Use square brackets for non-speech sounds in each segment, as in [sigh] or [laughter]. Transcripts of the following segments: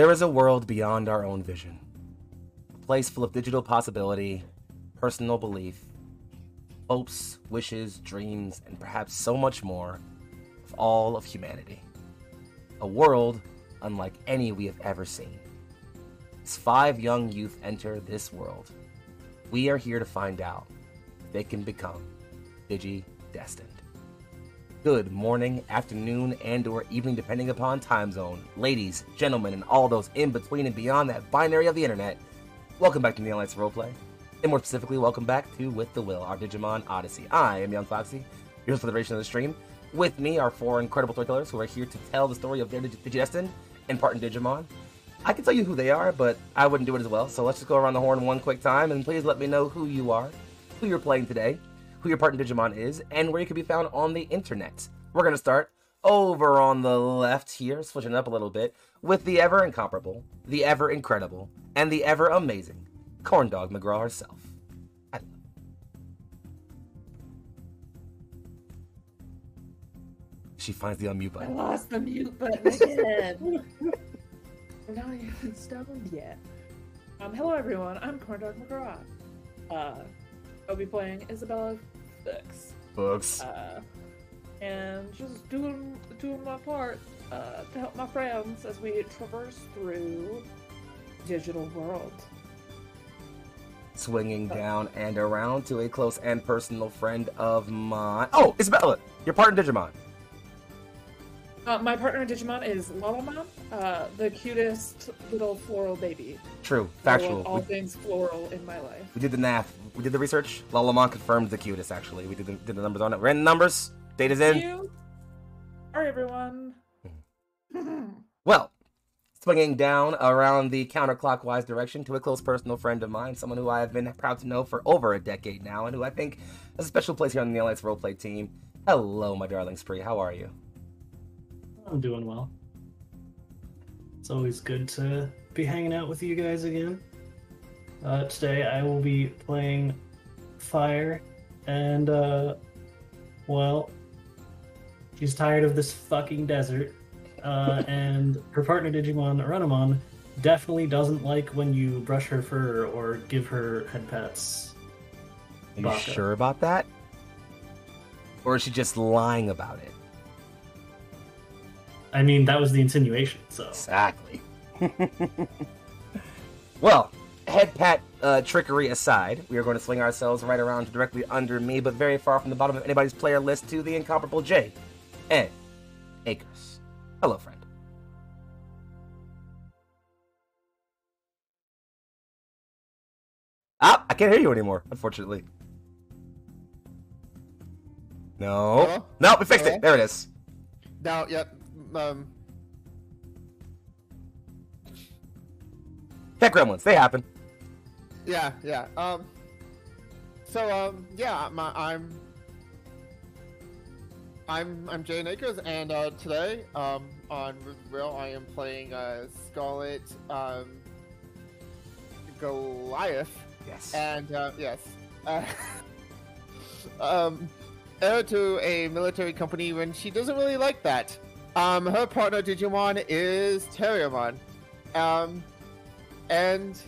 There is a world beyond our own vision. A place full of digital possibility, personal belief, hopes, wishes, dreams, and perhaps so much more of all of humanity. A world unlike any we have ever seen. As five young youth enter this world, we are here to find out if they can become Digi destined. Good morning, afternoon, and or evening depending upon time zone. Ladies, gentlemen, and all those in between and beyond that binary of the internet. Welcome back to Neon Lights Roleplay. And more specifically, welcome back to With the Will, our Digimon Odyssey. I am Young Foxy, your host for the duration of the stream. With me are four incredible storytellers who are here to tell the story of their Digi- Digidestined and part in Digimon. I can tell you who they are, but I wouldn't do it as well. So let's just go around the horn one quick time, and please let me know who you are, who you're playing today, who your partner Digimon is, and where you can be found on the internet. We're gonna start over on the left here, switching up a little bit, with the ever incomparable, the ever incredible, and the ever amazing Corndogg McGraw herself. She finds the unmute I lost the mute button again. [laughs] I'm not even stoned yet. Um, hello everyone, I'm Corndogg McGraw. Uh, I'll be playing Isabella Fix. Books. Uh, and just doing doing my part uh, to help my friends as we traverse through digital world. swinging down and around to a close and personal friend of mine. Oh, Isabella, your partner Digimon. Uh, my partner in Digimon is Lalamon, uh, the cutest little floral baby. True, factual. all We, things floral in my life. we did the math. We did the research. Lalamon confirmed the cutest. Actually, we did the, did the numbers on it. We're in the numbers. Data's in. You. All right, everyone. [laughs] Well, swinging down around the counterclockwise direction to a close personal friend of mine, someone who I have been proud to know for over a decade now, and who I think has a special place here on the Neon Lights Roleplay team. Hello, my darling Spree. How are you? I'm doing well. It's always good to be hanging out with you guys again. Uh, today I will be playing Fyre, and uh, well, she's tired of this fucking desert, uh, [laughs] and her partner Digimon Renamon definitely doesn't like when you brush her fur or give her head pets. Are you Baka. sure about that? Or is she just lying about it? I mean, that was the insinuation, so. Exactly. [laughs] well, head pat uh, trickery aside, we are going to swing ourselves right around to directly under me, but very far from the bottom of anybody's player list to the incomparable J. Ed Akers. Hello, friend. Ah, I can't hear you anymore, unfortunately. No. Hello? No, we fixed Hello? it. There it is. Now, yep. Um, Tech gremlins, they happen. Yeah, yeah. Um, so, um, yeah, my, I'm, I'm, I'm JnAkers, and uh, today, um, on Real, I am playing uh, Scarlett, um, Goliath, Yes. and uh, yes, uh, [laughs] um, heir to a military company when she doesn't really like that. Um, her partner Digimon is Terriermon, um, and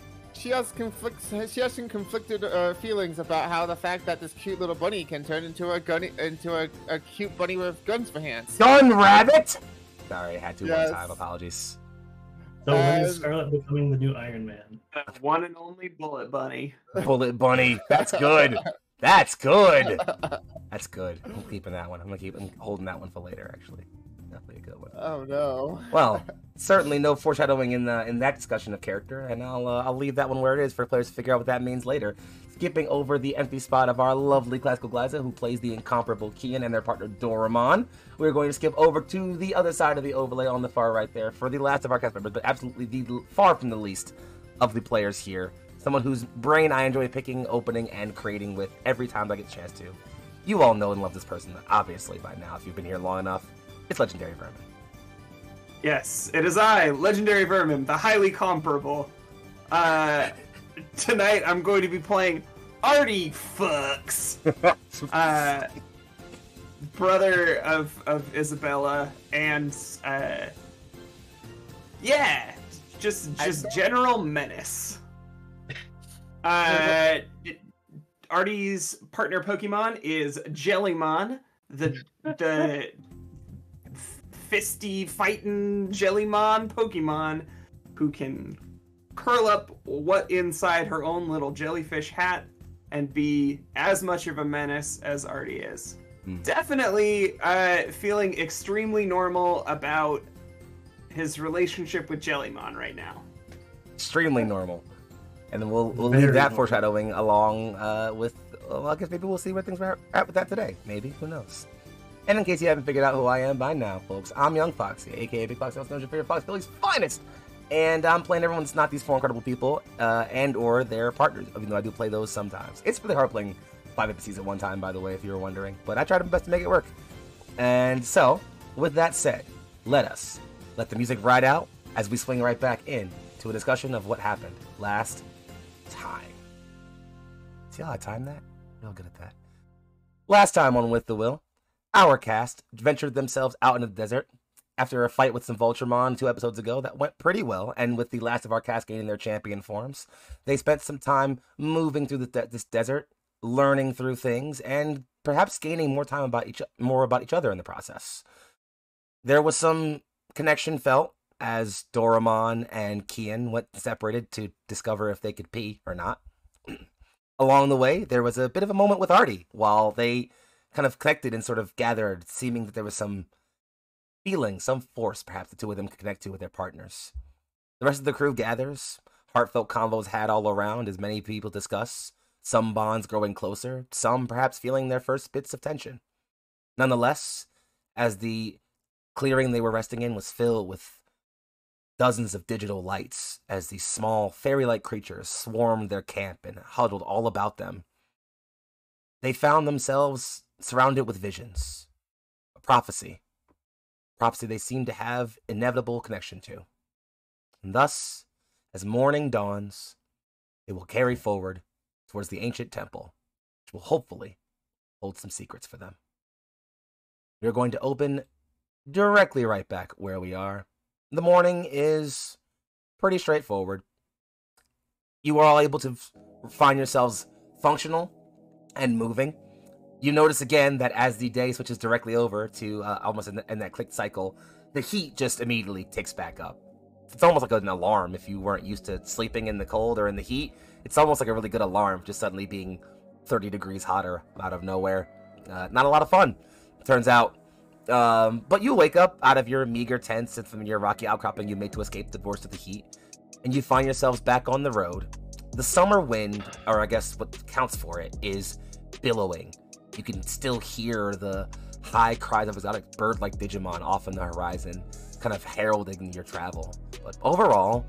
she has conflicts. She has some conflicted uh, feelings about how the fact that this cute little bunny can turn into a gun into a, a cute bunny with guns for hands. Gun Rabbit! Sorry, I had to Yes. one time. Apologies. So when is Scarlett becoming the new Iron Man? One and only Bullet Bunny. Bullet Bunny. That's good. That's good. [laughs] That's good. I'm keeping that one. I'm gonna keep I'm holding that one for later. Actually, definitely a good one. oh no. Well, [laughs] certainly no foreshadowing in the in that discussion of character, and I'll uh, I'll leave that one where it is for players to figure out what that means later. Skipping over the empty spot of our lovely classical Glaiza, who plays the incomparable Kian and their partner Dorumon, we're going to skip over to the other side of the overlay on the far right there for the last of our cast members, but absolutely the far from the least of the players here. Someone whose brain I enjoy picking, opening, and creating with every time I get a chance to. You all know and love this person, obviously, by now, if you've been here long enough. It's Legendary Vermin. Yes, it is I, Legendary Vermin, the highly comparable. Uh, tonight I'm going to be playing Arty Fucks, [laughs] uh, brother of of Isabella, and uh, yeah, just just general menace. [laughs] Uh, Arty's partner Pokemon is Jellymon, the the fisty fighting Jellymon Pokemon, who can curl up what inside her own little jellyfish hat and be as much of a menace as Arty is. Hmm. Definitely uh, feeling extremely normal about his relationship with Jellymon right now. Extremely normal. And then we'll we'll leave that normal. foreshadowing along uh, with. Well, I guess maybe we'll see where things are at with that today. Maybe who knows? And in case you haven't figured out who I am by now, folks, I'm Young Foxy, aka Big Fox, also known as your favorite Fox Billy's finest. And I'm playing everyone's not these four incredible people, uh, and or their partners. Even though I do play those sometimes. It's really hard playing five NPCs at one time, by the way, if you were wondering. But I tried my best to make it work. And so, with that said, let us let the music ride out as we swing right back in to a discussion of what happened last time. See how I timed that? Real good at that. Last time on With the Will, our cast ventured themselves out into the desert after a fight with some Vulturemon two episodes ago that went pretty well, and with the last of our cast gaining their champion forms, they spent some time moving through de- this desert, learning through things, and perhaps gaining more time about each more about each other in the process. There was some connection felt as Dorumon and Kian went separated to discover if they could pee or not. [clears throat] Along the way, there was a bit of a moment with Arty while they kind of connected and sort of gathered, seeming that there was some feeling, some force perhaps the two of them could connect to with their partners. The rest of the crew gathers, heartfelt convos had all around as many people discuss, some bonds growing closer, some perhaps feeling their first bits of tension. Nonetheless, as the clearing they were resting in was filled with dozens of digital lights as these small fairy-like creatures swarmed their camp and huddled all about them. They found themselves surrounded with visions, a prophecy, prophecy they seem to have inevitable connection to. And thus, as morning dawns, they will carry forward towards the ancient temple, which will hopefully hold some secrets for them. We're going to open directly right back where we are. The morning is pretty straightforward. You are all able to find yourselves functional and moving. You notice again that as the day switches directly over to uh, almost in, the, in that clicked cycle, the heat just immediately ticks back up. It's almost like an alarm if you weren't used to sleeping in the cold or in the heat. It's almost like a really good alarm, just suddenly being 30 degrees hotter out of nowhere. Uh, not a lot of fun, turns out. Um, but you wake up out of your meager tents and from your rocky outcropping you made to escape the burst of the heat, and you find yourselves back on the road. The summer wind, or I guess what counts for it, is billowing. You can still hear the high cries of exotic bird like Digimon off in the horizon, kind of heralding your travel. But overall,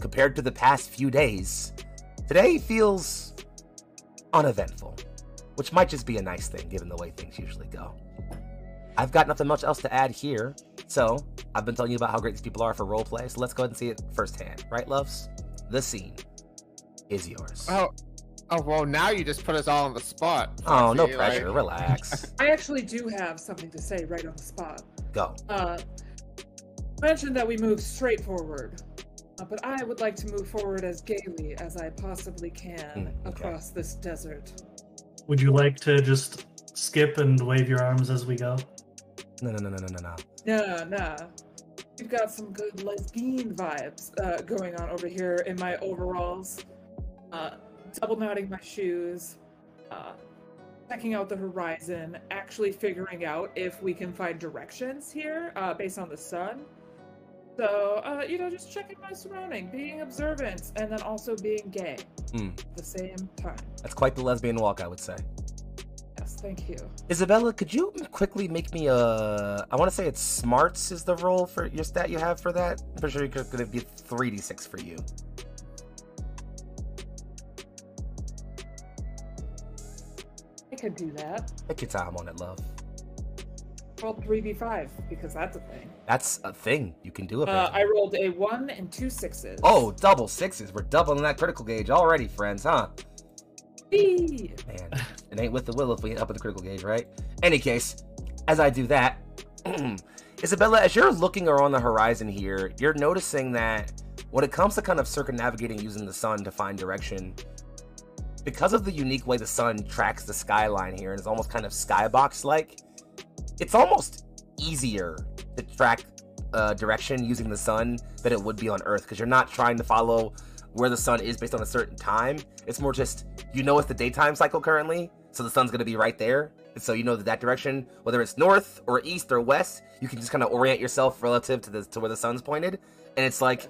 compared to the past few days, today feels uneventful, which might just be a nice thing given the way things usually go. I've got nothing much else to add here, so I've been telling you about how great these people are for roleplay, so let's go ahead and see it firsthand, right, loves? The scene is yours. Oh, oh well, now you just put us all on the spot. Oh, no Foxy, like- pressure. Relax. [laughs] I actually do have something to say right on the spot. Go. Uh, mentioned that we move straight forward, uh, but I would like to move forward as gaily as I possibly can Hmm, okay. across this desert. Would you like to just skip and wave your arms as we go? No, no, no, no, no, no, no. No, nah. We've got some good lesbian vibes uh, going on over here in my overalls. Uh, double knotting my shoes, uh, checking out the horizon, actually figuring out if we can find directions here uh, based on the sun. So, uh, you know, just checking my surrounding, being observant, and then also being gay Hmm. at the same time. That's quite the lesbian walk, I would say. Yes, thank you. Isabella, could you quickly make me a? I want to say it's smarts is the role for your stat you have for that. I'm pretty sure going to be three d six for you. Could do that. Take your time on it, love. Roll 3d5 because that's a thing. That's a thing you can do. Uh, I rolled a one and two sixes. oh, double sixes. We're doubling that critical gauge already, friends, huh? Man, it ain't with the will if we hit up with the critical gauge, right? Any case, as I do that, [clears throat] Isabella, as you're looking around the horizon here, you're noticing that when it comes to kind of circumnavigating using the sun to find direction, because of the unique way the sun tracks the skyline here and it's almost kind of skybox like, it's almost easier to track uh, direction using the sun than it would be on Earth because you're not trying to follow where the sun is based on a certain time. It's more just you know it's the daytime cycle currently, so the sun's gonna be right there. And so you know that that direction, whether it's north or east or west, you can just kind of orient yourself relative to the to where the sun's pointed, and it's like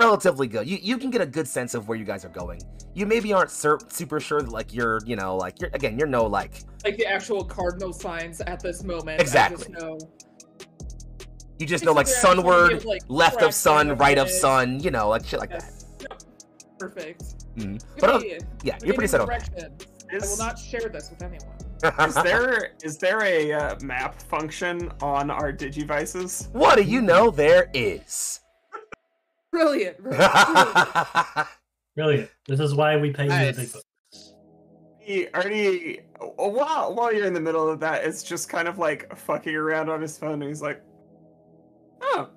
relatively good. You you can get a good sense of where you guys are going. You maybe aren't sur- super sure that like you're you know like you're again you're no like Like the actual cardinal signs at this moment. Exactly. I just know. you just It's know like like they're actually gonna sunward, give, like, left of sun, right of sun, you know like shit like that. Yes. Yep. Perfect. Mhm. But uh, yeah, We're you're pretty getting set on that. directions. I will not share this with anyone. is [laughs] there is there a uh, map function on our digivices? what do you know? There is. Brilliant. [laughs] brilliant. Brilliant. This is why we pay you the big bucks. He already while while you're in the middle of that, it's just kind of like fucking around on his phone, and he's like, "Oh,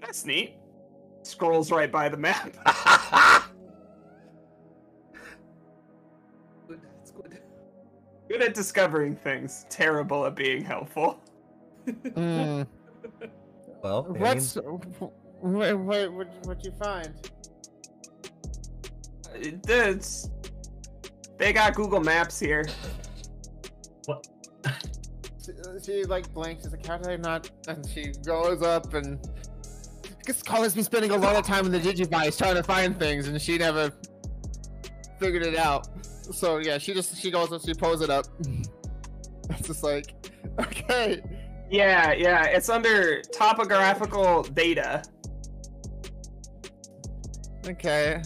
that's neat." Scrolls right by the map. [laughs] Good. It's good. Good at discovering things, terrible at being helpful. [laughs] Mm. well, I mean, What's what, what, what, what'd you find? It's, they got Google Maps here. She, she like blanks. She's like, "How did I not?" And she goes up and. Because Scarlett's been spending a lot of time in the Digivice trying to find things, and she never figured it out. So yeah, she just she goes and she pulls it up. [laughs] It's just like, [laughs] okay, Yeah, yeah, it's under topographical data. Okay.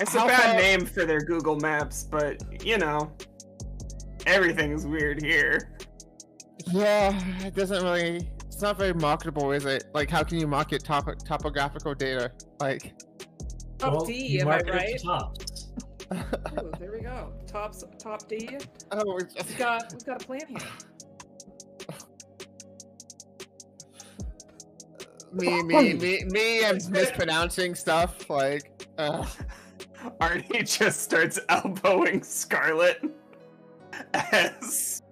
It's a bad far- name for their Google Maps, but you know, everything is weird here. Yeah, it doesn't really. It's not very marketable, is it? Like, how can you market top topographical data? Like, Top Well, D, you am I market it to right? tops. [laughs] Ooh, there we go. Tops, top D. oh, it's We've got, we've got a plan here. [laughs] me, me, me, me, and mispronouncing stuff. Like, uh, [laughs] Arty just starts elbowing Scarlett as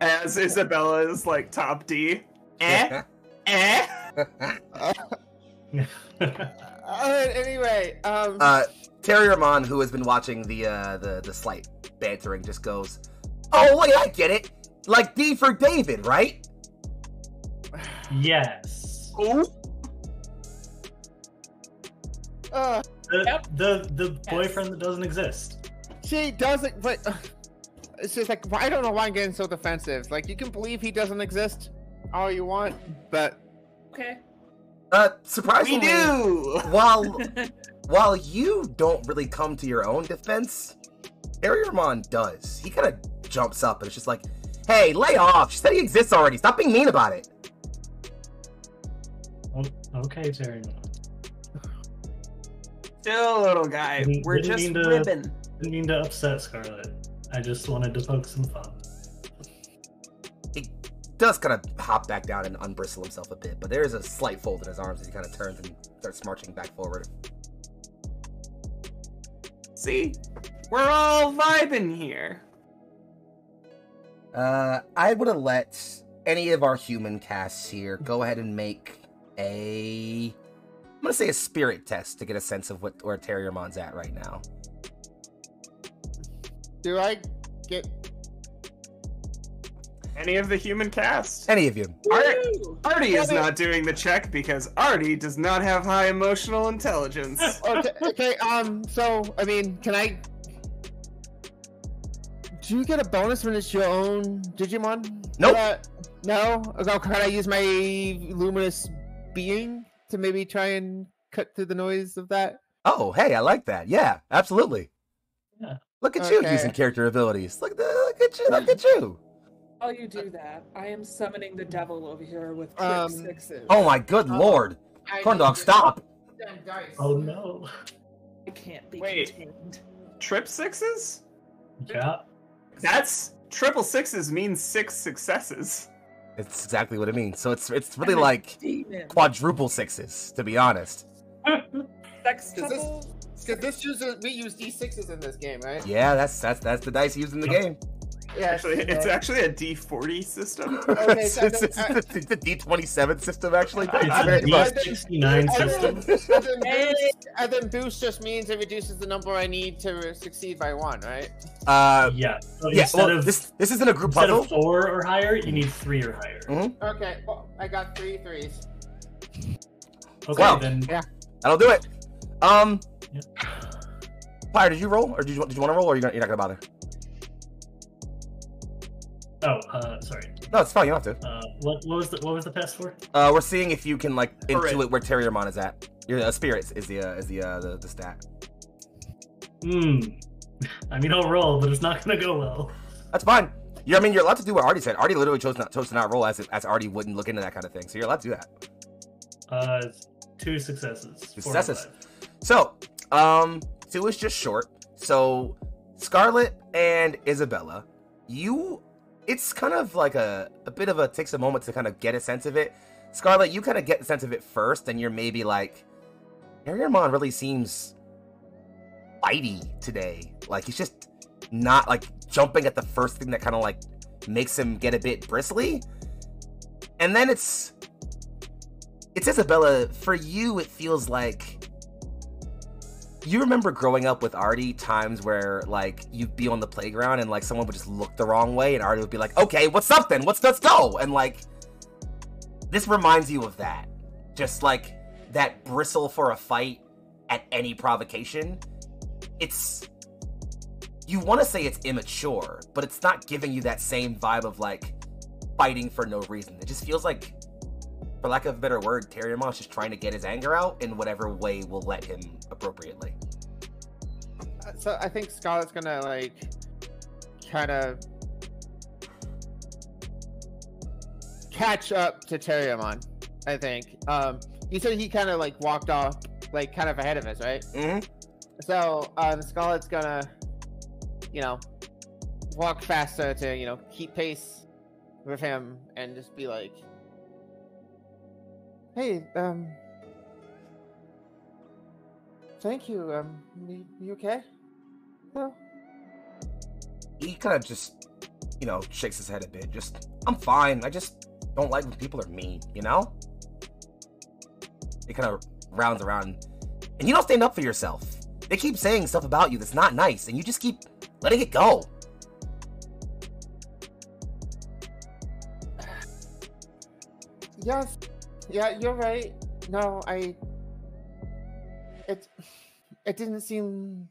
as Isabella is like top D. Eh? [laughs] Eh? uh, anyway, um, uh, Terriermon, who has been watching the uh, the the slight bantering, just goes, "Oh wait, I get it. Like D for David, right?" [sighs] yes. Ooh. uh, The, Yep. the the Yes. boyfriend that doesn't exist. she doesn't. But uh, it's just like I don't know why I'm getting so defensive. Like, you can believe he doesn't exist all you want, but Okay. Uh, We do. while [laughs] while you don't really come to your own defense, Terriermon does. He kind of jumps up and it's just like, "Hey, lay off. She said he exists already. Stop being mean about it." Okay, Terry. Still, a little guy. Didn't- We're didn't just mean to- ribbing. Didn't mean to upset Scarlett. I just wanted to poke some fun. He does kind of hop back down and unbristle himself a bit, but there is a slight fold in his arms as he kind of turns and starts marching back forward. See? We're all vibing here. Uh, I would have let any of our human casts here go ahead and make a. I'm gonna say a spirit test to get a sense of what where Terriermon's at right now. do I get? Any of the human cast? Any of you? Alright. Woo! Arty is Yeah, not doing the check because Arty does not have high emotional intelligence. [laughs] Okay, okay. Um. So, I mean, can I? Do you get a bonus when it's your own Digimon? Nope. Uh, no. Okay, can I use my luminous being to maybe try and cut through the noise of that? Oh, hey, I like that. Yeah, absolutely. Yeah. Look at you using character abilities. Look at the, look at you. Look at you. While you do that, I am summoning the devil over here with trick Um, sixes. Oh my good Oh. lord. Corndogg, stop. Oh no. [laughs] I can't be Wait. contained. Trip sixes? Yeah. That's triple sixes means six successes. It's exactly what it means. So it's it's really like demon. quadruple sixes, to be honest. [laughs] Sex Does this- Because this uses we use d6s in this game, right? Yeah, that's that's that's the dice used in the Yep. game. Yeah. Actually, it's so- actually a D40 system. [laughs] Okay, it's so it's- then- it's the, the D27 system actually. It's Thanks a very much. D69 And system. then, and, then boost, and then boost just means it reduces the number I need to succeed by one, right? Uh, Yeah. So yeah. instead Well, of this this isn't a group instead puzzle. of four or higher, you need three or higher. Okay, well, I got three threes. Okay, Wow. then That'll do it. Um, Yeah. Fyre, did you roll, or did you did you want to roll, or you're, not- you're not gonna bother? Oh, uh, sorry. No, it's fine. You don't have to. Uh, what, what was the what was the test for? Uh, we're seeing if you can like Alright. intuit where Terriermon is at. Your uh, spirits is the uh, is the, uh, the the stat. Hmm. I mean, I'll roll, but it's not gonna go well. That's fine. Yeah, I mean, you're allowed to do what Arty said. Arty literally chose not chose to not roll as if, as Arty wouldn't look into that kind of thing. So you're allowed to do that. Uh, two successes. four Successes. So, um, two is just short. So, Scarlett and Isabella, you, it's kind of like a a bit of a takes a moment to kind of get a sense of it. Scarlett, you kind of get the sense of it first, and you're maybe like, Terriermon really seems fighty today. Like he's just not like jumping at the first thing that kind of like makes him get a bit bristly. And then it's it's Isabella. For you, it feels like you remember growing up with Arty times where like you'd be on the playground and like someone would just look the wrong way and Arty would be like, "Okay, what's up then? What's let's go?" And like this reminds you of that. Just like that bristle for a fight at any provocation. It's you want to say it's immature, but it's not giving you that same vibe of like fighting for no reason. It just feels like for lack of a better word, Terriermon's just trying to get his anger out in whatever way will let him appropriately. So I think Scarlett's gonna like kind of catch up to Terriermon. I think. Um, you said he kind of like walked off, like kind of ahead of us, right? Mm-hmm. So um, Scarlett's gonna, you know, walk faster to you know keep pace with him and just be like, "Hey, um, thank you. Um, you, you okay? No." He kind of just, you know, shakes his head a bit. Just, I'm fine. I just don't like when people are mean, you know? He kind of rounds around. And you don't stand up for yourself. They keep saying stuff about you that's not nice, and you just keep letting it go. Yes. Yeah, you're right. No, I. It. It didn't seem.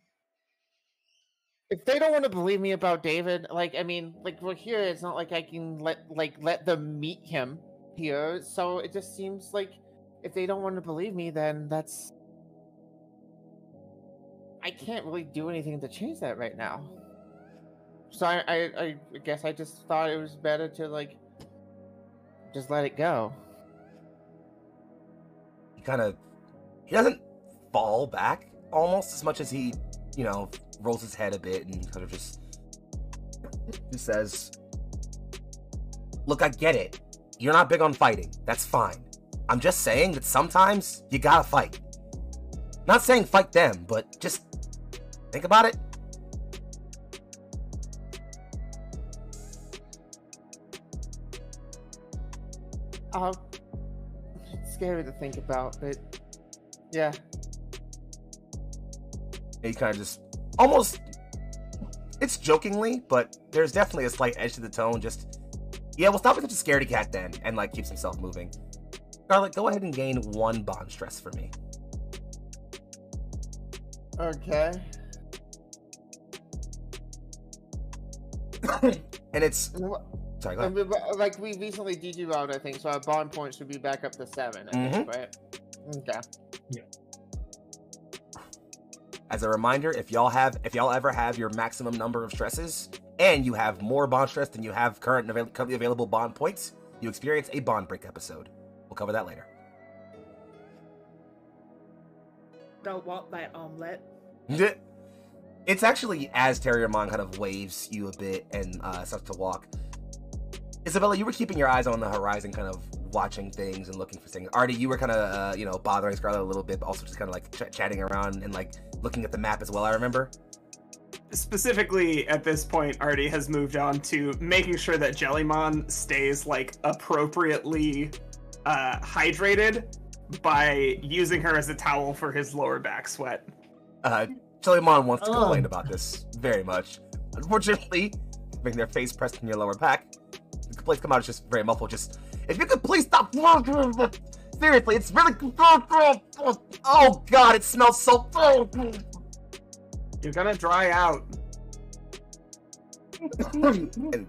If they don't want to believe me about David, like I mean, like we're here. It's not like I can let like let them meet him here. So it just seems like if they don't want to believe me, then that's. I can't really do anything to change that right now. So I, I, I guess I just thought it was better to like just let it go. Kind of, he doesn't fall back almost as much as he, you know, rolls his head a bit and kind of just, he says, Look, I get it. You're not big on fighting. That's fine. I'm just saying that sometimes you gotta fight. Not saying fight them, but just think about it. Uh, scary to think about, but yeah. He kind of just almost it's jokingly, but there's definitely a slight edge to the tone. Just yeah, we'll stop with such a scaredy cat then, and like keeps himself moving. Scarlett, go ahead and gain one bond stress for me. Okay. [laughs] and it's sorry, go ahead. we- Like we recently DG out, I think, so our bond points should be back up to seven. I think, right? Okay. Yeah. As a reminder, if y'all have if y'all ever have your maximum number of stresses and you have more bond stress than you have current avail- currently available bond points, you experience a bond break episode. We'll cover that later. Don't want that omelet. [laughs] It's actually as Terriermon kind of waves you a bit and uh, starts to walk. Isabella, you were keeping your eyes on the horizon, kind of watching things and looking for things. Arty, you were kind of, uh, you know, bothering Scarlett a little bit, but also just kind of like ch- chatting around and like looking at the map as well. I remember. Specifically, at this point, Arty has moved on to making sure that Jellymon stays like appropriately uh, hydrated by using her as a towel for his lower back sweat. Uh, Jellymon wants to Oh. complain about this very much. Unfortunately, having their face pressed in your lower back, the complaints come out it's just very muffled. Just, if you could please stop. [laughs] Seriously, it's really. [laughs] Oh god, it smells so. You're gonna dry out. [laughs] and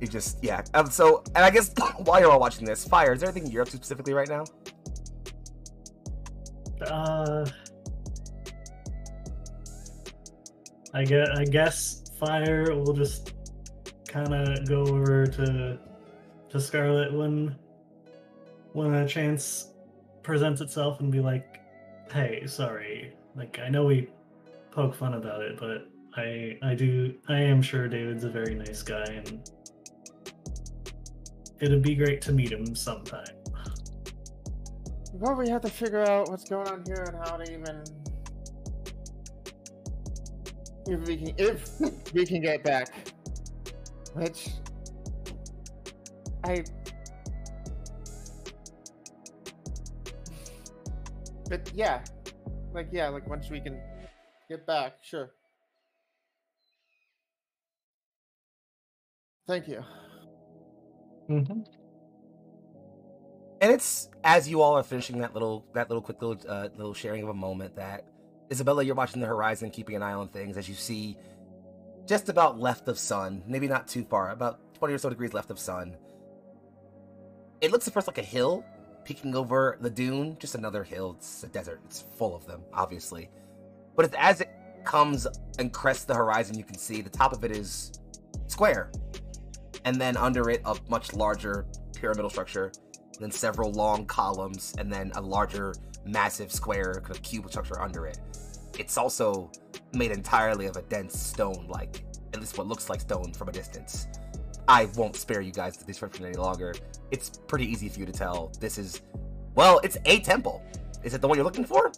you just, yeah. Um, so, and I guess [coughs] while you're all watching this, Fyre, is there anything you're up to specifically right now? Uh, I guess, I guess Fyre will just kind of go over to to Scarlett when when a chance presents itself and be like, "Hey, sorry. Like I know we poke fun about it, but I I do I am sure David's a very nice guy and it'd be great to meet him sometime." We have to figure out what's going on here and how to even. If we can, if [laughs] we can get back, which I. But yeah, like yeah, like once we can get back, sure. Thank you. Mm-hmm. And it's as you all are finishing that little, that little quick little, uh, little sharing of a moment that Isabella, you're watching the horizon, keeping an eye on things as you see just about left of sun, maybe not too far, about 20 or so degrees left of sun. It looks at first like a hill peeking over the dune, just another hill. It's a desert. It's full of them, obviously. But it's, as it comes and crests the horizon, you can see the top of it is square. And then under it, a much larger pyramidal structure then several long columns, and then a larger, massive square kind of cube structure under it. It's also made entirely of a dense stone, like at least what looks like stone from a distance. I won't spare you guys the description any longer. It's pretty easy for you to tell. This is, well, it's a temple. Is it the one you're looking for?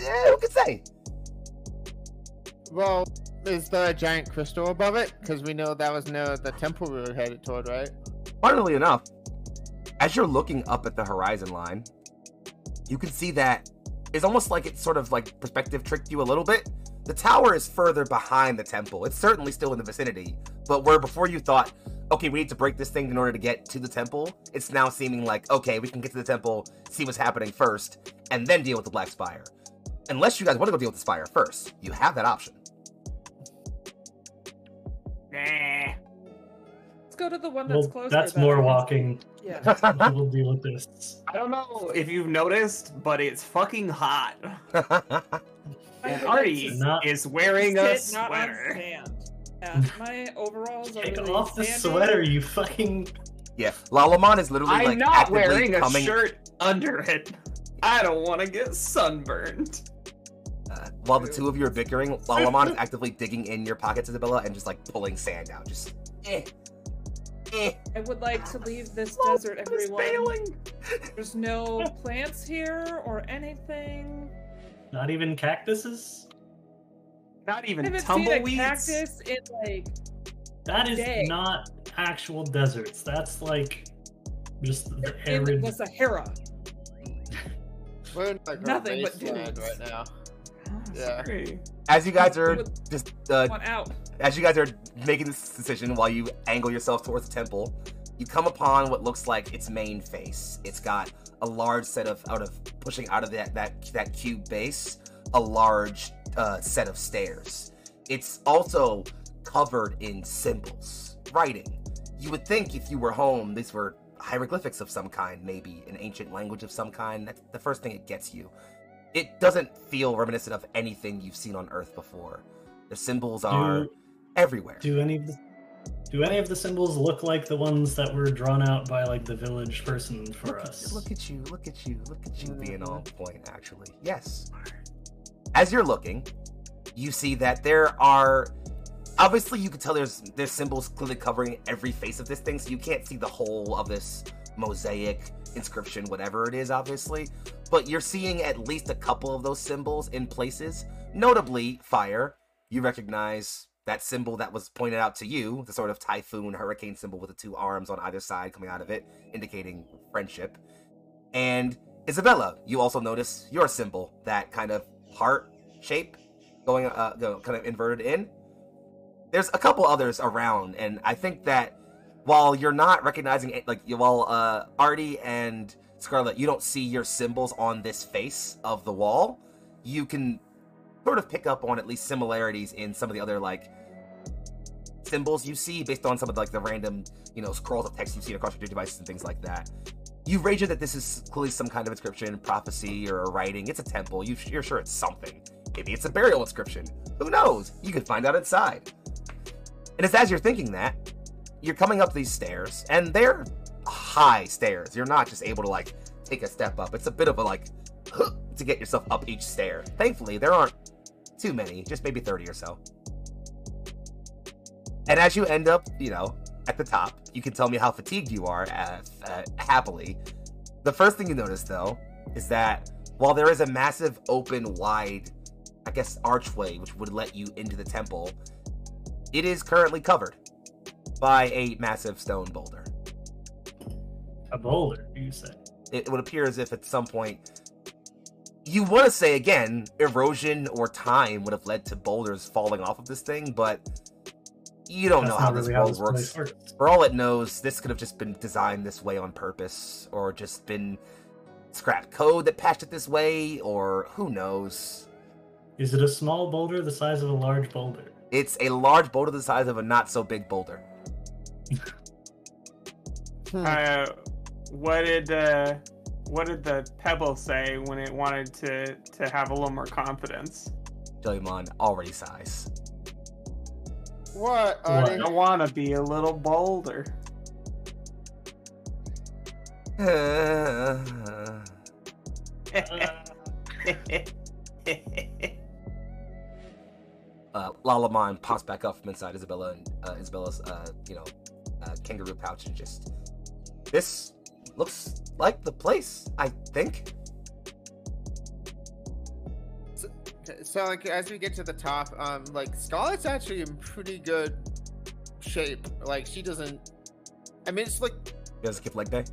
Eh, who could say? Well, is there a giant crystal above it? Because we know that was no the temple we were headed toward, right? Funnily enough, as you're looking up at the horizon line, you can see that it's almost like it sort of like perspective tricked you a little bit. The tower is further behind the temple. It's certainly still in the vicinity, but where before you thought, okay, we need to break this thing in order to get to the temple, it's now seeming like, okay, we can get to the temple, see what's happening first, and then deal with the Black Spire. Unless you guys want to go deal with the Spire first, you have that option. Nah. Let's go to the one that's Well, closer. that's then. more walking. Yeah. [laughs] We'll deal with this. I don't know if you've noticed, but it's fucking hot. [laughs] I And would like Arty Not- is wearing a sit not on sweater. Yeah, [laughs] my overalls are Take really off the sandy. sweater, you fucking. yeah, Lalamon is literally I'm like not wearing a coming. shirt under it. I don't want to get sunburned. Uh, while the two of you are bickering, Lalamon is [laughs] actively digging in your pockets, Isabella, and just like pulling sand out. Just eh, eh. I would like to leave this desert, everyone. failing. There's no [laughs] plants here or anything. Not even cactuses? Not even haven't seen a tumbleweeds. cactus in like That is Day. not actual deserts. That's like just the in arid. the Sahara. We're in like Nothing but wasteland dunes. right now. Oh, Yeah. sorry. As you guys are just uh, out. as you guys are making this decision while you angle yourself towards the temple, you come upon what looks like its main face. It's got a large set of out of pushing out of that that that cube base, a large uh, set of stairs. It's also covered in symbols, writing. You would think if you were home, these were hieroglyphics of some kind, maybe an ancient language of some kind. That's the first thing it gets you. It doesn't feel reminiscent of anything you've seen on Earth before. The symbols are Do, everywhere. do any of the do any of the symbols look like the ones that were drawn out by like the village person for look us? At, look at you, look at you, look at you being on point, actually. Yes. As you're looking, you see that there are obviously you can tell there's there's symbols clearly covering every face of this thing, so you can't see the whole of this mosaic inscription, whatever it is, obviously. But you're seeing at least a couple of those symbols in places. Notably, Fyre. You recognize that symbol that was pointed out to you, the sort of typhoon hurricane symbol with the two arms on either side coming out of it, indicating friendship. And Isabella, you also notice your symbol, that kind of heart shape going uh, kind of inverted in. There's a couple others around, and I think that while you're not recognizing it, like while uh, Arty and Scarlett, you don't see your symbols on this face of the wall, you can sort of pick up on at least similarities in some of the other like symbols you see based on some of the, like the random you know scrolls of text you've seen across your devices and things like that. You wager that this is clearly some kind of inscription, prophecy, or a writing. It's a temple. You, you're sure it's something. Maybe it's a burial inscription. Who knows? You can find out inside. And it's as you're thinking that, you're coming up these stairs, and they're high stairs. You're not just able to like take a step up. It's a bit of a like [gasps] to get yourself up each stair. Thankfully, there aren't too many, just maybe 30 or so. And as you end up, you know, at the top, you can tell me how fatigued you are uh, uh, happily. The first thing you notice, though, is that while there is a massive, open, wide, I guess, archway which would let you into the temple, it is currently covered by a massive stone boulder. A boulder, you say? It would appear as if at some point you want to say again, erosion or time would have led to boulders falling off of this thing, but you don't That's know how this really how world this works. works. For all it knows, this could have just been designed this way on purpose, or just been scrapped code that patched it this way, or who knows. Is it a small boulder the size of a large boulder? It's a large boulder the size of a not so big boulder. Uh, what did uh, what did the pebble say when it wanted to to have a little more confidence? Jellymon already sighs. What? What? I want to be a little bolder. [laughs] uh, Lalamon pops back up from inside Isabella and uh, Isabella's, uh, you know, uh, kangaroo pouch and just. This looks like the place, I think. So like as we get to the top, um, like Scarlett's actually in pretty good shape. Like she doesn't. I mean, it's like You guys skip leg day?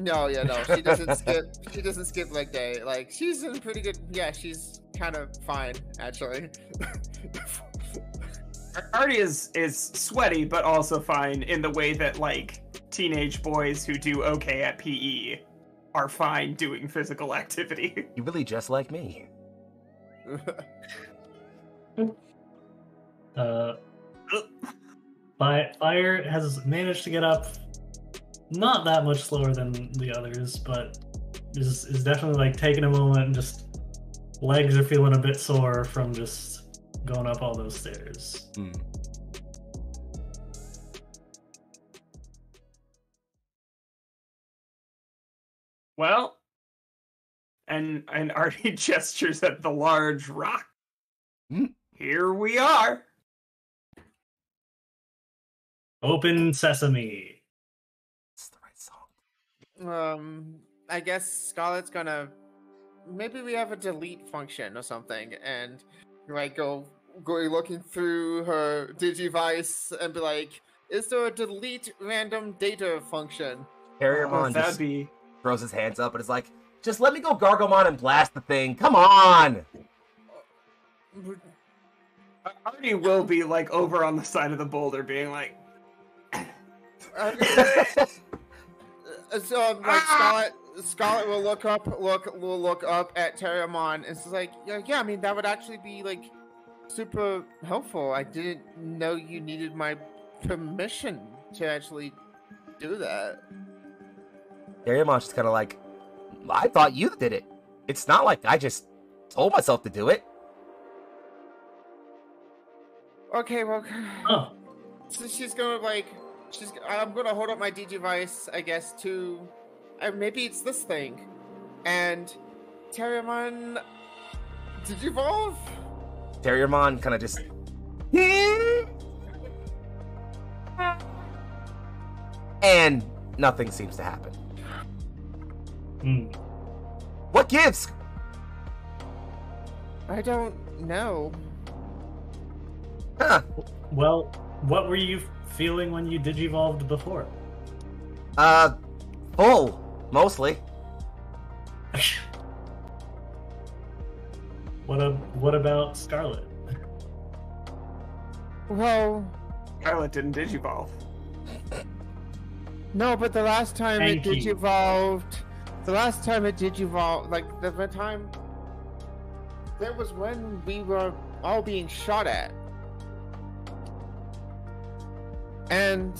no, yeah, no, she doesn't [laughs] skip. She doesn't skip leg day. Like she's in pretty good. Yeah, she's kind of fine actually. Arty is is sweaty, but also fine in the way that like teenage boys who do okay at PE are fine doing physical [laughs] activity. You really just like me. [laughs] Uh, Fi- Fyre has managed to get up, not that much slower than the others, but is is definitely like taking a moment and just legs are feeling a bit sore from just going up all those stairs. Hmm. Well, and and [laughs] Arty gestures at the large rock. Hmm. Here we are. Open sesame. It's the right song. um, I guess Scarlett's gonna. Maybe we have a delete function or something, and like go go looking through her digivice and be like, "Is there a delete random data function?" Terriermon that'd just be throws his hands up and is like, just let me go Gargomon and blast the thing. Come on! Arty will be like over on the side of the boulder, being like, [laughs] so um, like Scarlett, Scarlett will look up, look, will look up at Terriermon, and it's like, yeah, yeah, I mean that would actually be like super helpful. I didn't know you needed my permission to actually do that. Terriermon's just kind of like, I thought you did it. It's not like I just told myself to do it. Okay, well, [sighs] Oh, so she's gonna like, she's. I'm gonna hold up my D device, I guess, to, uh, maybe it's this thing, and Terriermon, did you evolve? Terriermon kind of just [laughs] and nothing seems to happen. Hmm. What gives? I don't know. Huh. Well, what were you feeling when you digivolved before? Uh, full, mostly. [laughs] What a, what about Scarlett? Well, Scarlett didn't digivolve. no, but the last time it Thank you. digivolved, the last time it did digivolved, like the, the time, that was when we were all being shot at. And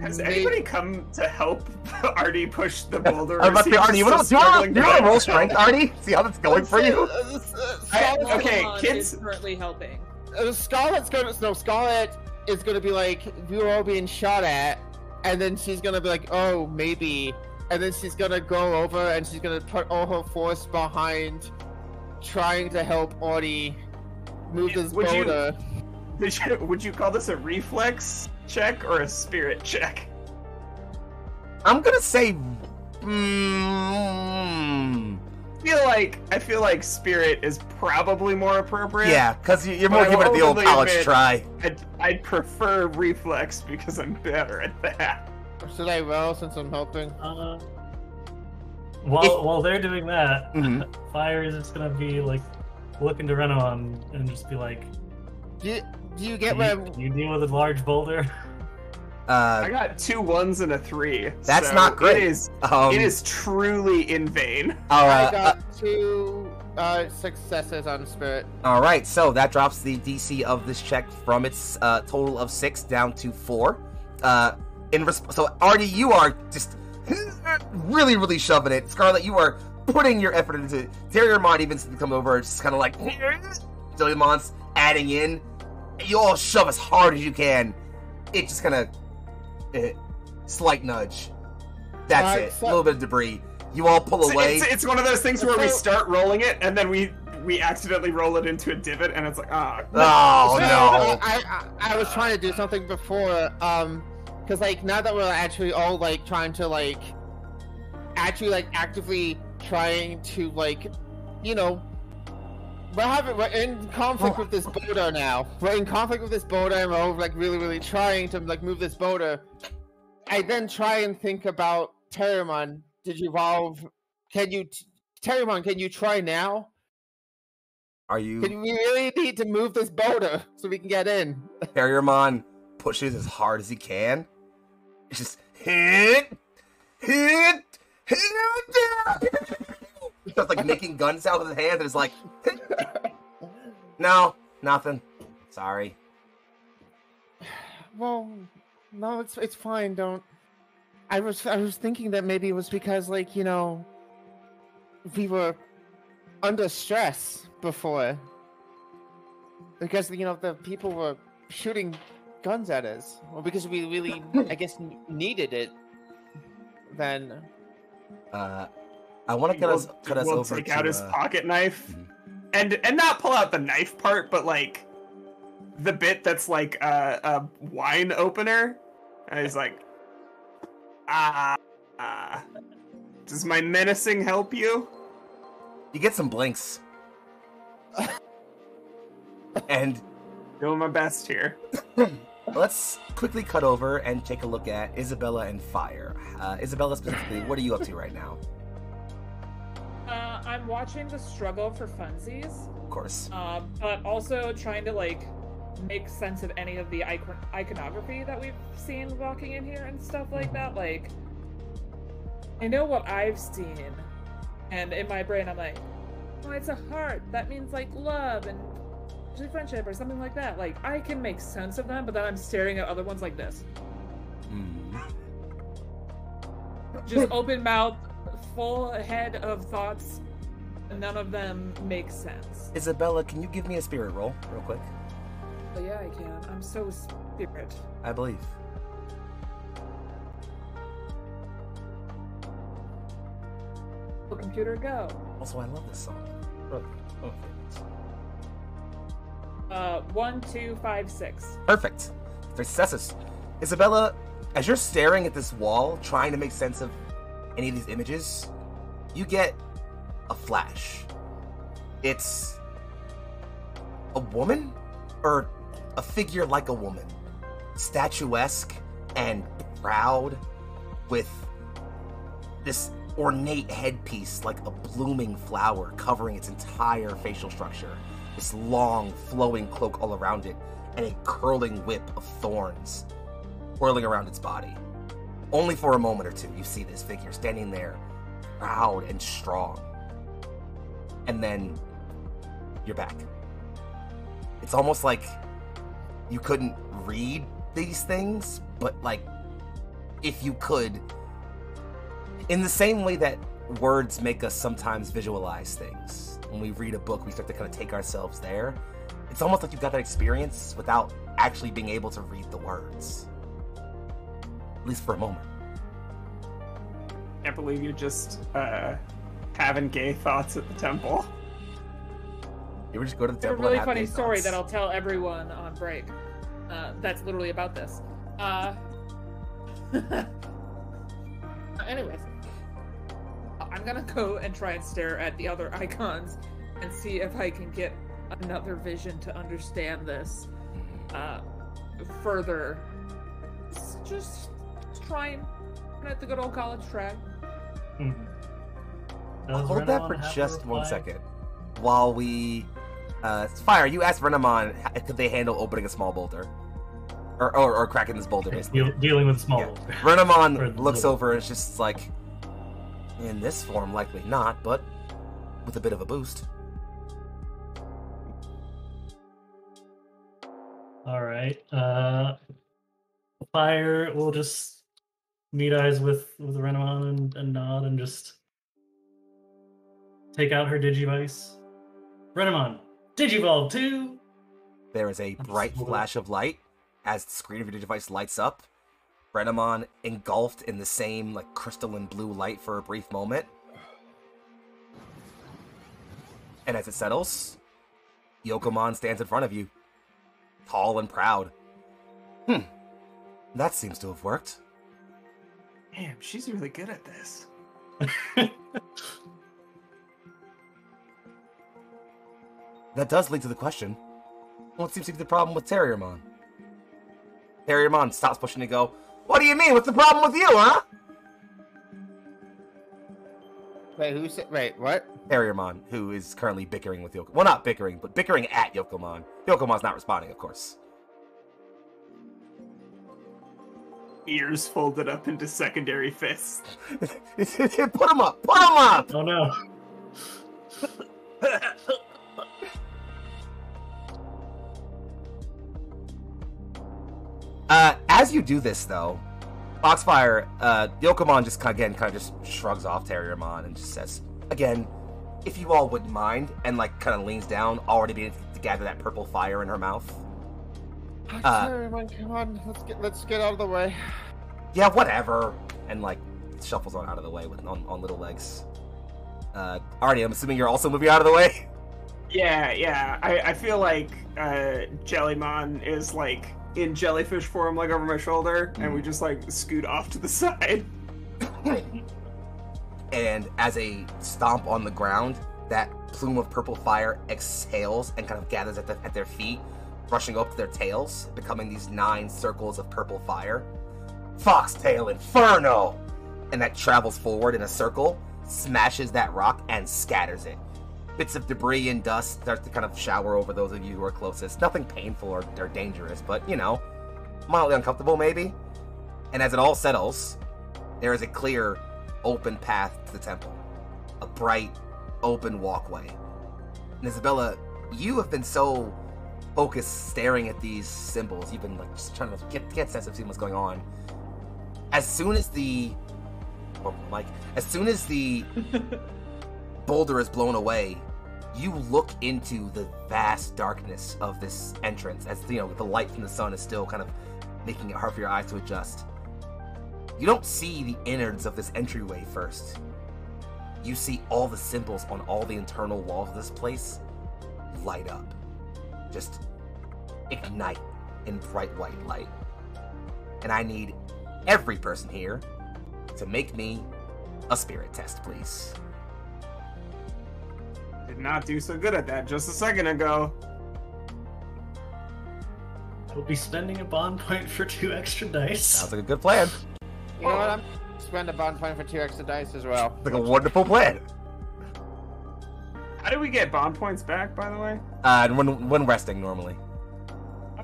Has [sighs] May- anybody come to help [laughs] Arty push the boulder? I'm about to say, Arty, you still want to do you wanna- you want to to- roll strength, Arty? See how that's going for you? Uh, uh, I- okay, Solomon kids- is currently helping. [laughs] uh, Scarlett's gonna no Scarlett is gonna be like we were all being shot at, and then she's gonna be like, oh maybe, and then she's gonna go over and she's gonna put all her force behind trying to help Arty move Yeah, this would you- boulder. Did you- Would you call this a reflex check or a spirit check? I'm gonna say. Mm, I feel like I feel like spirit is probably more appropriate. yeah, because you're But more giving it the old college it. try. I'd, I'd prefer reflex because I'm better at that. Should I roll since I'm helping? Uh, while If- while they're doing that, Mhm. [laughs] Fyre is just gonna be like looking to run Renamon and just be like, Do you, do you "Can get where? you, can you deal with a large boulder?" [laughs] Uh, I got two ones and a three. That's so not great. It is. um, it is truly in vain. all I right, got two uh, successes on spirit. All right, so that drops the DC of this check from its uh, total of six down to four. Uh, in resp- so Arty, you are just really, really shoving it. Scarlett, you are putting your effort into it. Terriermon even to come over, just kind of like Jellymon's adding in. You all shove as hard as you can. It just kind of uh, slight nudge. That's Alright, it. so- A little bit of debris. You all pull It's, away. it's, it's one of those things where we start rolling it and then we we accidentally roll it into a divot and it's like ah. Oh So, no! I, I I was trying to do something before, um, because like now that we're actually all like trying to like, actually like actively trying to like, you know, we're having we're in conflict oh. with this boulder now. We're in conflict with this boulder, and we're like really really trying to like move this boulder. I then try and think about Terriermon. Did you evolve? Can you, Terriermon? Can you try now? Are you? Can we really need to move this boulder so we can get in? [laughs] Terriermon pushes as hard as he can. It's just hit, hit, hit. [laughs] Starts like making guns out of his hands, and it's like, [laughs] no, nothing. Sorry. [sighs] Well, no, it's it's fine. Don't. I was I was thinking that maybe it was because like you know, we were under stress before. Because you know the people were shooting guns at us, or because we really I guess needed it. Then Uh, I want to cut us cut us over take to. out his uh, pocket knife Mhm. and and not pull out the knife part, but like the bit that's like a, a wine opener. And he's like, ah, ah, does my menacing help you? you get some blinks, and Doing my best here. [coughs] let's quickly cut over and take a look at Isabella and Fyre. Uh, Isabella specifically, what are you up to right now? Uh, I'm watching the struggle for funsies, Of course. um, but also trying to like make sense of any of the icon- iconography that we've seen walking in here and stuff like that. Like, I know what I've seen, and in my brain, I'm like, oh, it's a heart. That means like love and friendship or something like that. Like, I can make sense of them, but then I'm staring at other ones like this, Hmm. just open mouth, full head of thoughts. None of them make sense. Isabella, can you give me a spirit roll real quick? But yeah, I can. I'm so spirit. I believe. Oh, computer, go. Also, I love this song. Uh, one, two, five, six. Perfect. Three successes. Isabella, as you're staring at this wall, trying to make sense of any of these images, you get a flash. It's a woman or a figure like a woman, statuesque and proud, with this ornate headpiece like a blooming flower covering its entire facial structure, this long flowing cloak all around it, and a curling whip of thorns whirling around its body. Only for a moment or two, you see this figure standing there, proud and strong. And then you're back. It's almost like you couldn't read these things, but like if you could, in the same way that words make us sometimes visualize things. When we read a book, we start to kind of take ourselves there. It's almost like you've got that experience without actually being able to read the words. At least for a moment. Can't believe you're just uh, having gay thoughts at the temple. You ever just go to the temple. It's a really funny story thoughts? that I'll tell everyone on break. Uh, that's literally about this. Uh, [laughs] anyways, I'm gonna go and try and stare at the other [laughs] icons and see if I can get another vision to understand this uh, further. S- Just trying at the good old college track. Mhm. Does Hold that for just one second. While we. Uh, Fyre, you asked Renamon could they handle opening a small boulder? Or, or, or cracking this boulder, basically. Deal, dealing with small. Yeah. Or [laughs] Renamon looks little- over and is just like, in this form, likely not, but with a bit of a boost. All right. Uh, Fyre will just meet eyes with with Renamon and, and nod and just take out her Digivice. Renamon, Digivolve two. There is a bright flash of light as the screen of your device lights up. Renamon engulfed in the same like crystalline blue light for a brief moment. And as it settles, Yokomon stands in front of you, tall and proud. Hmm. That seems to have worked. Damn, she's really good at this. [laughs] That does lead to the question what seems to be the problem with Terriermon? Terriermon stops pushing to go, What do you mean? What's the problem with you, huh? Wait, who said? Wait, what? Terriermon, who is currently bickering with Yoko. Well, not bickering, but bickering at Yokomon. Yokomon's not responding, of course. Ears folded up into secondary fists. [laughs] put them up! Put them up! Oh no. Uh, as you do this, though, Foxfire, uh, Yokomon just again kind of just shrugs off Terriermon and just says, again, if you all wouldn't mind, and like kind of leans down, already beginning to gather that purple fire in her mouth. Uh, Everyone, come on, let's get let's get out of the way. Yeah, whatever. And like shuffles on out of the way with on, on little legs. Uh, Arty, I'm assuming you're also moving out of the way. [laughs] Yeah, yeah. I, I feel like uh, Jellymon is like in jellyfish form, like over my shoulder, and we just like scoot off to the [laughs] side. and as a stomp on the ground, that plume of purple fire exhales and kind of gathers at, the, at their feet, rushing up their tails, becoming these nine circles of purple fire. Foxtail Inferno! And that travels forward in a circle, smashes that rock, and scatters it. Bits of debris and dust start to kind of shower over those of you who are closest. Nothing painful or, or dangerous, but you know, mildly uncomfortable maybe. And as it all settles, there is a clear, open path to the temple. A bright, open walkway. And Isabella, you have been so focused staring at these symbols, you've been like just trying to get, get a sense of seeing what's going on. As soon as the oh, Mike, as soon as the [laughs] boulder is blown away, you look into the vast darkness of this entrance as you know the light from the sun is still kind of making it hard for your eyes to adjust. You don't see the innards of this entryway first. you see all the symbols on all the internal walls of this place light up. Just ignite in bright white light. And I need every person here to make me a spirit test, please. Did not do so good at that just a second ago. I'll be spending a bond point for two extra dice. Sounds like a good plan. You know what? I'm spend a bond point for two extra dice as well. Like a wonderful plan. How do we get bond points back, by the way? Uh, and when when resting normally.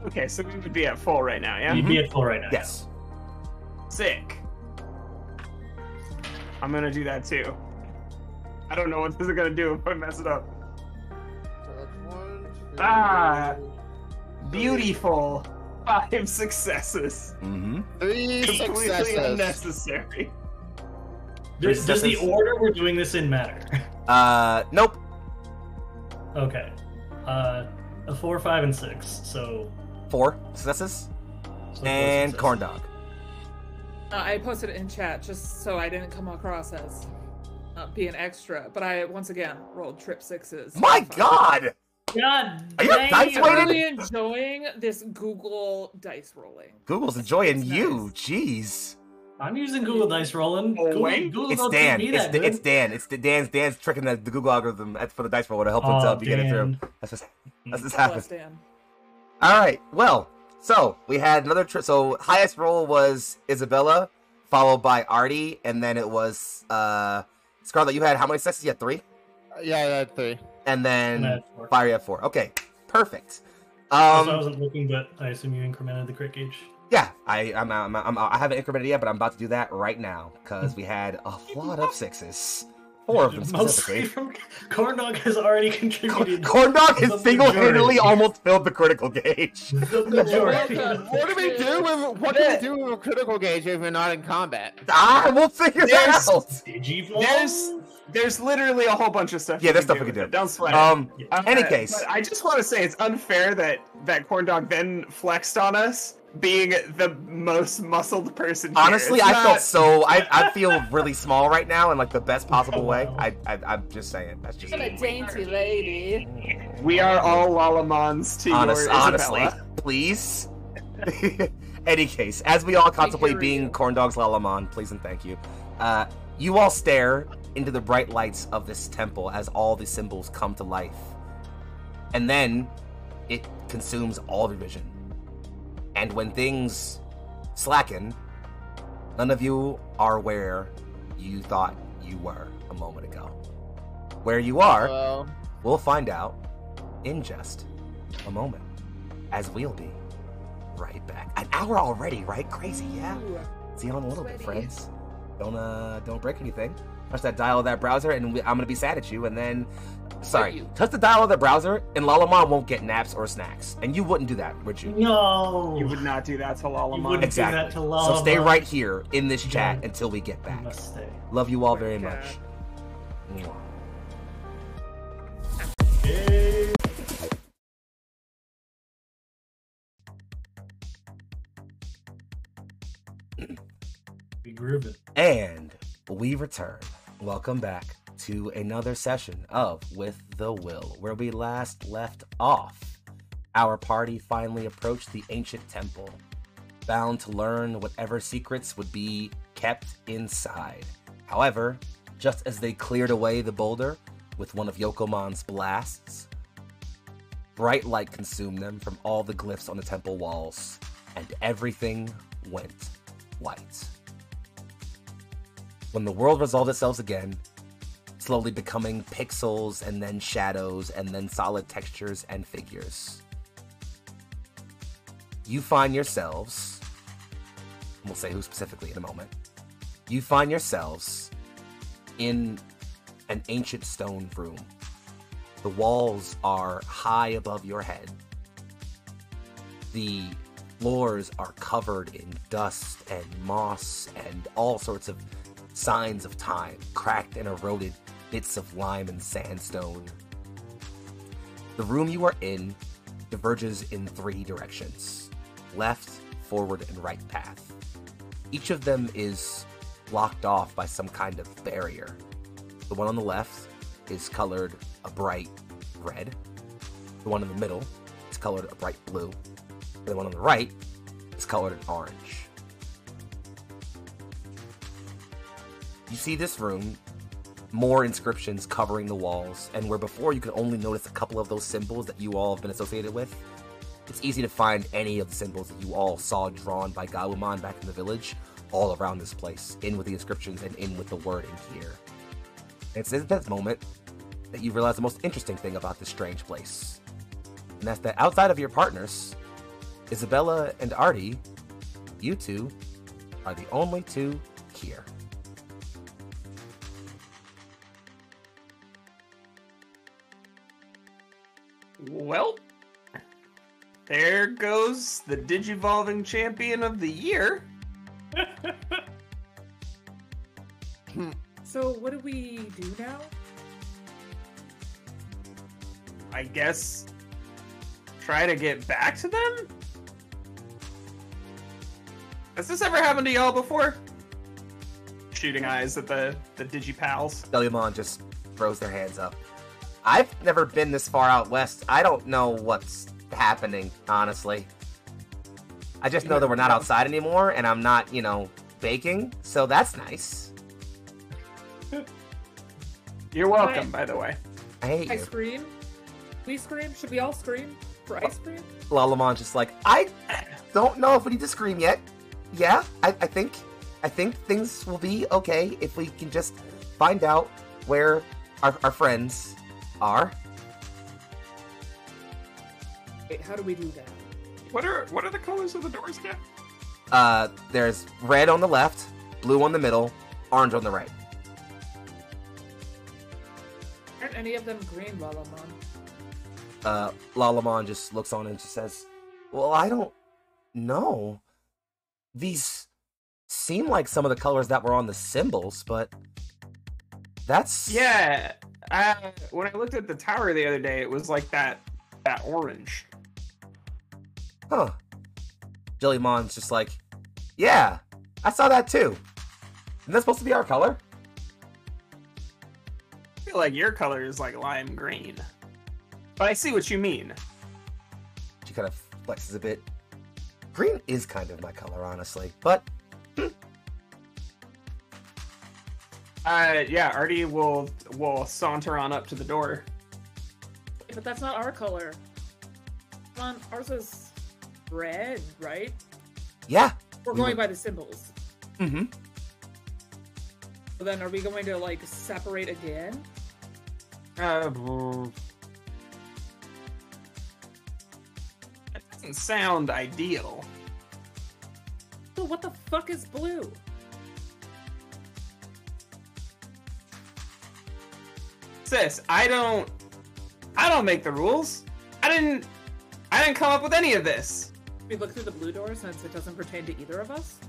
Okay, so we would be at full right now, yeah? You'd be at full right now. Yes. Sick. I'm gonna do that too. I don't know what this is gonna do if I mess it up. One, two, Ah. Beautiful. Five successes. Mm-hmm. three Completely successes. unnecessary. Does, does the order we're doing this in matter? Uh, nope. okay. Uh, a four, five, and six. So. Four successes. so four And successes. Corndogg. Uh, I posted it in chat just so I didn't come across as uh, being extra, but I once again rolled trip sixes. My Five. God! God Are you dice I'm really enjoying this Google dice rolling. Google's enjoying It's you. nice. Jeez. I'm using Google Dice rolling. Oh, Google, wait. Google It's Dan. It's, that the, it's Dan. It's the Dan's Dan's tricking the, the Google algorithm for the dice roller to help Oh, himself to get it through. That's just that's just Bless happened. Dan. All right. Well, so we had another trip. So highest roll was Isabella, followed by Arty, and then it was uh Scarlett. You had how many successes? You had three, Yeah, I had three. and then And had four. Fyre you had four. Okay, perfect. Also, I Um, wasn't looking, but I assume you incremented the crit gauge. Yeah, I I'm, I'm, I'm I haven't incremented yet, but I'm about to do that right now because we had a lot of sixes, four of them specifically. from Corndogg has already contributed. Corndogg has single-handedly almost filled the critical gauge. the majority. What do we do with what do we do with a critical gauge if we're not in combat? Ah, we'll figure that out. Digivolve? There's there's literally a whole bunch of stuff. Yeah, you there's can stuff we can do. it. Don't sweat it. Um, Uh, any case. I just want to say it's unfair that that Corndogg then flexed on us being the most muscled person. Honestly, It's I not- felt so. I, I feel really small right now in like the best possible way. I, I I'm just saying. That's just I'm a dainty lady. We are all Lalamons to honest. your Honestly, Isabella. please. [laughs] Any case, as we all contemplate being you. Corndogg's Lalamon, please and thank you. Uh, you all stare into the bright lights of this temple as all the symbols come to life, and then it consumes all of your vision. And when things slacken, none of you are where you thought you were a moment ago. Where you are, Well, we'll find out in just a moment, as we'll be right back. An hour already, right? Crazy, yeah. See you in a little bit, friends. Don't uh, don't break anything. Touch that dial of that browser, and we, I'm gonna be sad at you. And then, sorry, you. touch the dial of the browser, and Lalamon won't get naps or snacks. And you wouldn't do that, would you? No. You would not do that to You Lalamon. wouldn't Exactly. do that to So stay right here in this chat don't. until we get back. must stay. Love you all very to much. Mwah. Yay. We grooving. And we return. Welcome back to another session of With the Will, where we last left off. Our party finally approached the ancient temple, bound to learn whatever secrets would be kept inside. However, just as they cleared away the boulder with one of Yokomon's blasts, bright light consumed them from all the glyphs on the temple walls, and everything went white when the world resolved itself again, slowly becoming pixels and then shadows and then solid textures and figures. You find yourselves, we'll say who specifically in a moment, you find yourselves in an ancient stone room. The walls are high above your head. The floors are covered in dust and moss and all sorts of signs of time, cracked and eroded bits of lime and sandstone. The room you are in diverges in three directions left, forward, and right path. Each of them is blocked off by some kind of barrier. The one on the left is colored a bright red. The one in the middle is colored a bright blue. And the one on the right is colored an orange. You see this room, more inscriptions covering the walls, and where before you could only notice a couple of those symbols that you all have been associated with, it's easy to find any of the symbols that you all saw drawn by Gawumon back in the village all around this place, in with the inscriptions and in with the wording here. And it's at this moment that you realize the most interesting thing about this strange place. And that's that outside of your partners, Isabella and Arty, you two are the only two here. Well, there goes the Digivolving Champion of the Year. [laughs] So what do we do now? I guess try to get back to them? Has this ever happened to y'all before? Shooting eyes at the, the Digipals. Jellymon just throws their hands up. I've never been this far out west. I don't know what's happening, honestly. I just know that we're not outside anymore, and I'm not, you know, baking, so that's nice. [laughs] You're welcome, by the way. I hate Ice you. cream? We scream? Should we all scream for ice cream? Lalamon's just like, I don't know if we need to scream yet. Yeah, I, I think, I think things will be okay if we can just find out where our, our friends are. Wait, how do we do that? What are what are the colors of the doors again? Uh, there's red on the left, blue on the middle, orange on the right. Aren't any of them green, Lalamon? uh, Lalamon just looks on and just says, Well, I don't know. These seem like some of the colors that were on the symbols, but that's. Yeah. Uh, when I looked at the tower the other day, it was like that that orange. Huh. Jellymon's just like, Yeah, I saw that too. Isn't that supposed to be our color? I feel like your color is like lime green. But I see what you mean. She kind of flexes a bit. Green is kind of my color, honestly, but Uh, yeah, Arty will will saunter on up to the door. But that's not our color. Come on, ours is red, right? yeah. We're We going were- by the symbols. Mm-hmm. So then are we going to like separate again? Uh, that doesn't sound ideal. So what the fuck is blue? Sis, I don't I don't make the rules. I didn't I didn't come up with any of this. We look through the blue door since it doesn't pertain to either of us.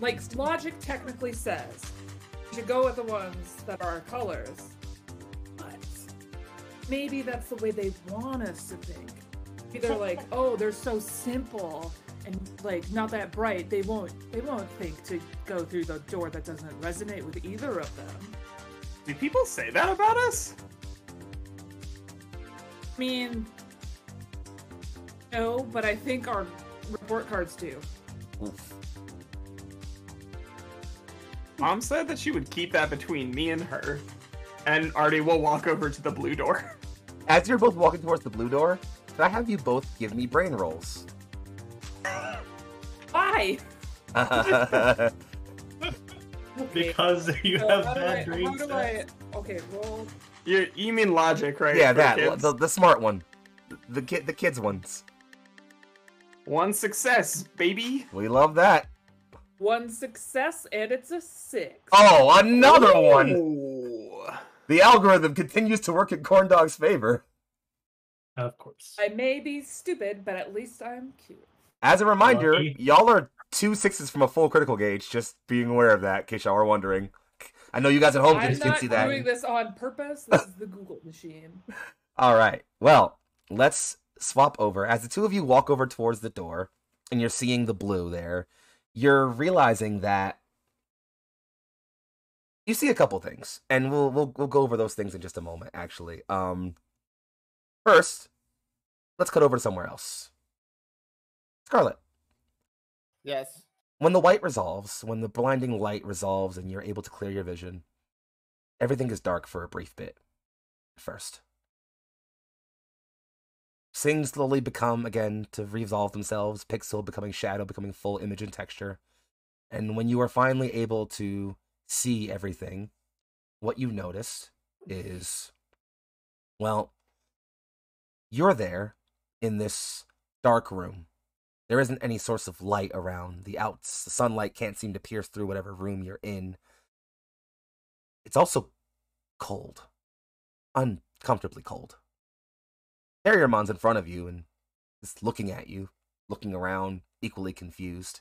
Like logic technically says we should go with the ones that are colors, but maybe that's the way they want us to think. Maybe they're like, oh, they're so simple and like not that bright. They won't they won't think to go through the door that doesn't resonate with either of them. Do people say that about us? I mean, no, but I think our report cards do. Oof. Mom said that she would keep that between me and her. And Arty will walk over to the blue door. As you're both walking towards the blue door, can I have you both give me brain rolls? Why? [laughs] yeah, Okay. Because you so have how do bad I- dreams. How do I? Okay, roll. You you mean logic, right? Yeah, that kids? the, the smart one, the kid, the kids ones. One success, baby. We love that. One success, and it's a six. Oh, another one. The algorithm continues to work in Corndogg's favor. Of course. I may be stupid, but at least I'm cute. As a reminder, Lucky. y'all are two sixes from a full critical gauge. Just being aware of that, in case y'all are wondering. I know you guys at home I'm can, can not see that. doing this on purpose. This is the Google machine. [laughs] [laughs] All right. Well, let's swap over. As the two of you walk over towards the door and you're seeing the blue there, you're realizing that you see a couple things, and we'll we'll we'll go over those things in just a moment. Actually, um, first, let's cut over to somewhere else. Scarlett, Yes. when the white resolves, when the blinding light resolves, and you're able to clear your vision, everything is dark for a brief bit. At first, things slowly become again to resolve themselves. Pixel becoming shadow, becoming full image and texture, and when you are finally able to see everything, what you notice is, well, you're there in this dark room. There isn't any source of light around. The outs, the sunlight can't seem to pierce through whatever room you're in. It's also cold, uncomfortably cold. Terriermon's in front of you and is looking at you, looking around, equally confused.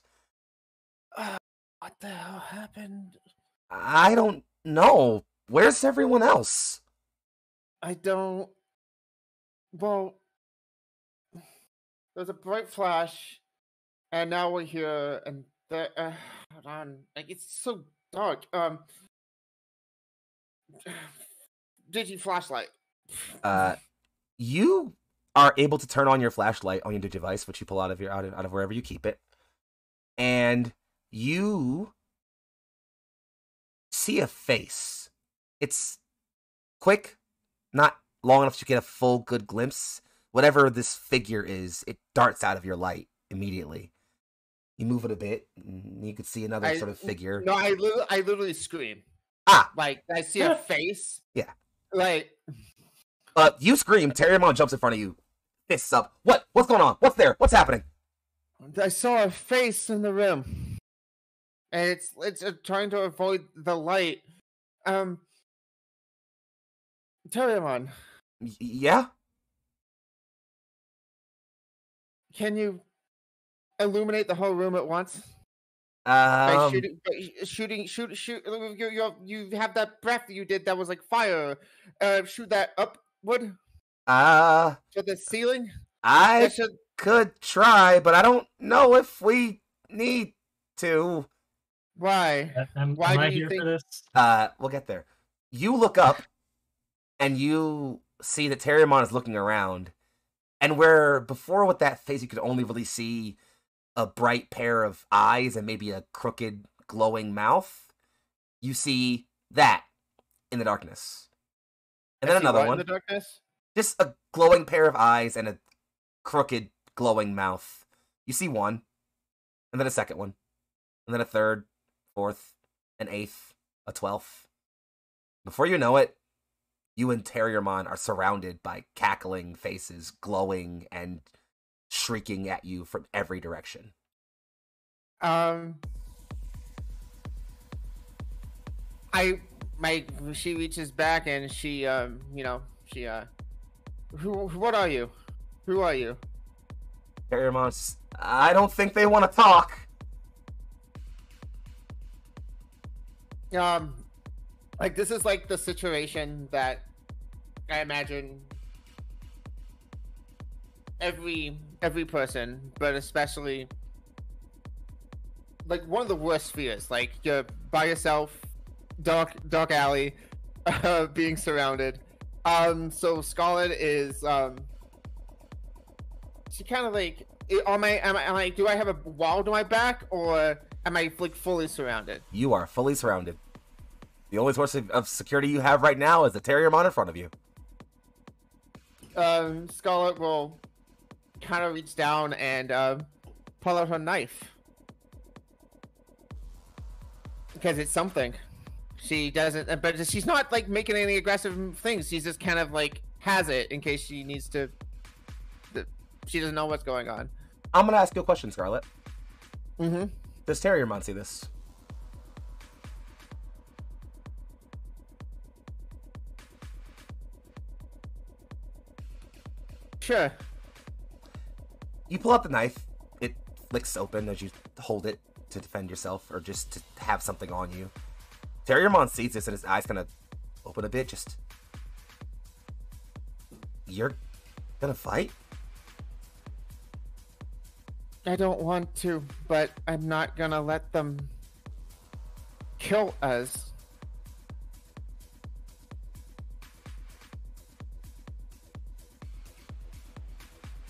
Uh, what the hell happened? I don't know. Where's everyone else? I don't. Well, there's a bright flash, and now we're here, and the uh, hold on, like it's so dark. Um, [sighs] digi flashlight. Uh, you are able to turn on your flashlight on your device, which you pull out of your out of, out of wherever you keep it, and you see a face. It's quick, not long enough to get a full good glimpse. Whatever this figure is, it darts out of your light immediately. You move it a bit, and you can see another I- sort of figure. No, I literally, I literally scream. Ah, Like I see a face. Yeah. Like uh, you scream. Terriermon jumps in front of you, fists up. What? What's going on? What's there? What's happening? I saw a face in the room, and it's it's uh, trying to avoid the light. Um, Terriermon, Y- yeah. Can you illuminate the whole room at once? By Um, shooting, by shooting, shoot, shoot. You, you, you have that breath you did that was like fire. Uh, shoot that upward uh, to the ceiling. I should. could try, but I don't know if we need to. Why? A- Am, Why am do I you here think- for this? Uh, we'll get there. You look up, and you see that Terriermon is looking around, and where before with that face you could only really see a bright pair of eyes and maybe a crooked, glowing mouth, you see that in the darkness, and I then another what in the darkness. just a glowing pair of eyes and a crooked glowing mouth. You see one, and then a second one, and then a third, fourth, an eighth, a twelfth. Before you know it, you and Terriermon are surrounded by cackling faces, glowing and shrieking at you from every direction. Um, I my she reaches back and she um you know she uh who what are you? Who are you? Terriermon's, I don't think they want to talk. Um, like this is like the situation that I imagine every every person, but especially like one of the worst fears. Like you're by yourself, dark dark alley, [laughs] uh, being surrounded. Um, so Scarlett is um, she kind of like am I am I do I have a wall to my back or am I like fully surrounded? You are fully surrounded. The only source of, of security you have right now is the Terriermon in front of you. Um, Scarlett will kind of reach down and um, pull out her knife because it's something. She doesn't, uh, but she's not like making any aggressive things. She's just kind of like has it in case she needs to. She doesn't know what's going on. I'm gonna ask you a question, Scarlett. Mm-hmm. Does Terriermon see this? Sure. You pull out the knife. It flicks open as you hold it to defend yourself or just to have something on you. Terriermon sees this and his eyes kind of open a bit. Just, you're gonna fight? I don't want to, but I'm not gonna let them kill us.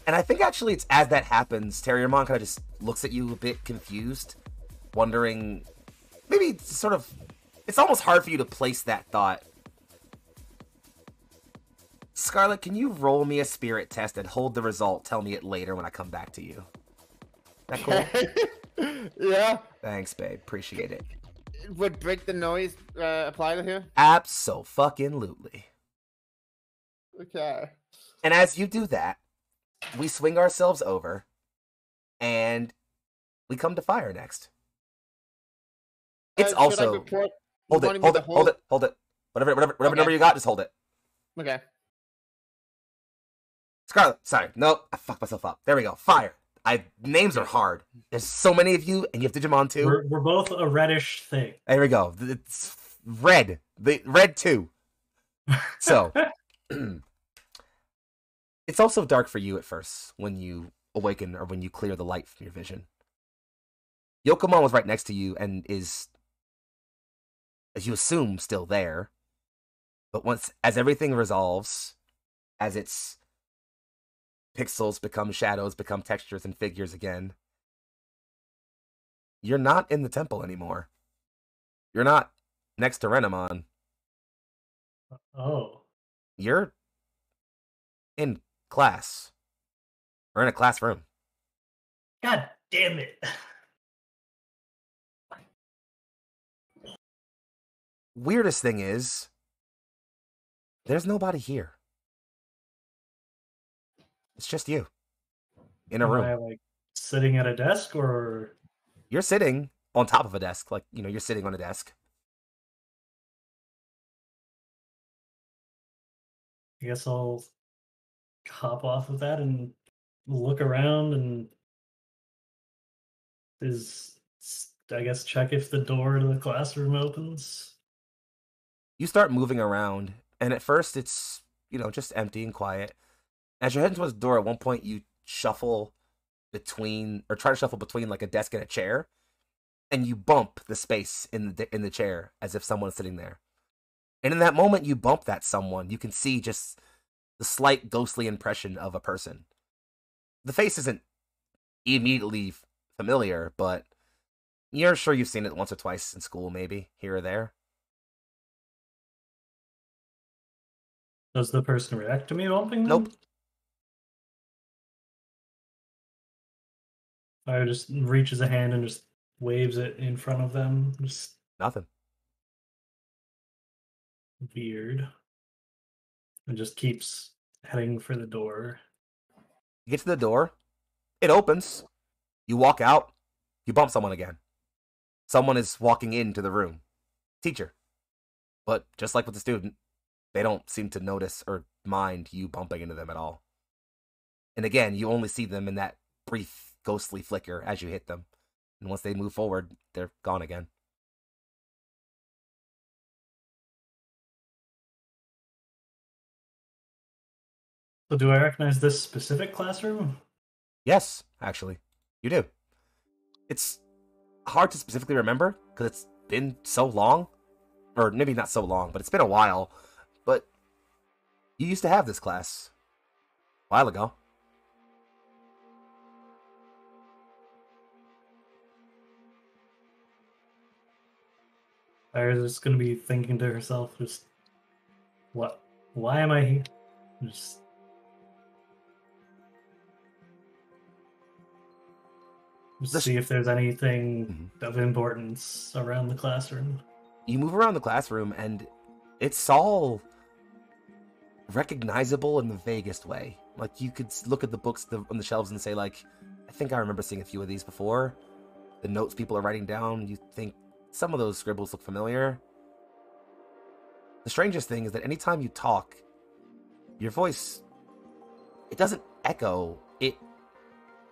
And I think actually it's as that happens, Terriermon kind of just looks at you a bit confused, wondering maybe sort of it's almost hard for you to place that thought. Scarlett, can you roll me a spirit test and hold the result? Tell me it later when I come back to you. That cool? [laughs] yeah. Thanks, babe. Appreciate it. Would break the noise uh, apply to here? Absolutely. Okay. And as you do that, we swing ourselves over and we come to Fyre next. It's Uh, should I also report- hold it, wanted me hold to it, hold it, hold it. Whatever, whatever, whatever Okay. number you got, just hold it. Okay. Scarlett, sorry, nope, I fucked myself up. There we go. Fyre. I names are hard. There's so many of you, and you have Digimon too. We're, we're both a reddish thing. There we go. It's red. The red too. So [laughs] [clears throat] it's also dark for you at first when you awaken or when you clear the light from your vision. Yokomon was right next to you and is, as you assume, still there. But once, as everything resolves, as its pixels become shadows, become textures and figures again, you're not in the temple anymore. You're not next to Renamon. Uh, oh, You're in class. We're in a classroom. god damn it! Weirdest thing is, there's nobody here. It's just you in a Am room. I like sitting at a desk or You're sitting on top of a desk, like, you know, you're sitting on a desk. I guess I'll hop off of that and look around and is I guess check if the door to the classroom opens. You start moving around, and at first it's, you know, just empty and quiet. As you're heading towards the door, at one point you shuffle between, or try to shuffle between like a desk and a chair, and you bump the space in the in the chair as if someone's sitting there. And in that moment, you bump that someone, you can see just the slight ghostly impression of a person. The face isn't immediately familiar, but you're sure you've seen it once or twice in school, maybe here or there. Does the person react to me bumping them? Nope. I just reaches a hand and just waves it in front of them. Just Nothing. weird. And just keeps heading for the door. You get to the door, it opens. You walk out, you bump someone again. Someone is walking into the room. Teacher. But just like with the student, they don't seem to notice or mind you bumping into them at all. And again, you only see them in that brief ghostly flicker as you hit them. And once they move forward, they're gone again. So do I recognize this specific classroom? Yes, actually, you do. It's hard to specifically remember because it's been so long, or maybe not so long, but it's been a while. But you used to have this class a while ago. Iris is gonna be thinking to herself, just what? Why am I here? Just This- see if there's anything mm-hmm. of importance around the classroom. You move around the classroom, and it's all recognizable in the vaguest way. Like you could look at the books the, on the shelves and say, like, I think I remember seeing a few of these before. The notes people are writing down, you think some of those scribbles look familiar. The strangest thing is that anytime you talk, your voice it doesn't echo, it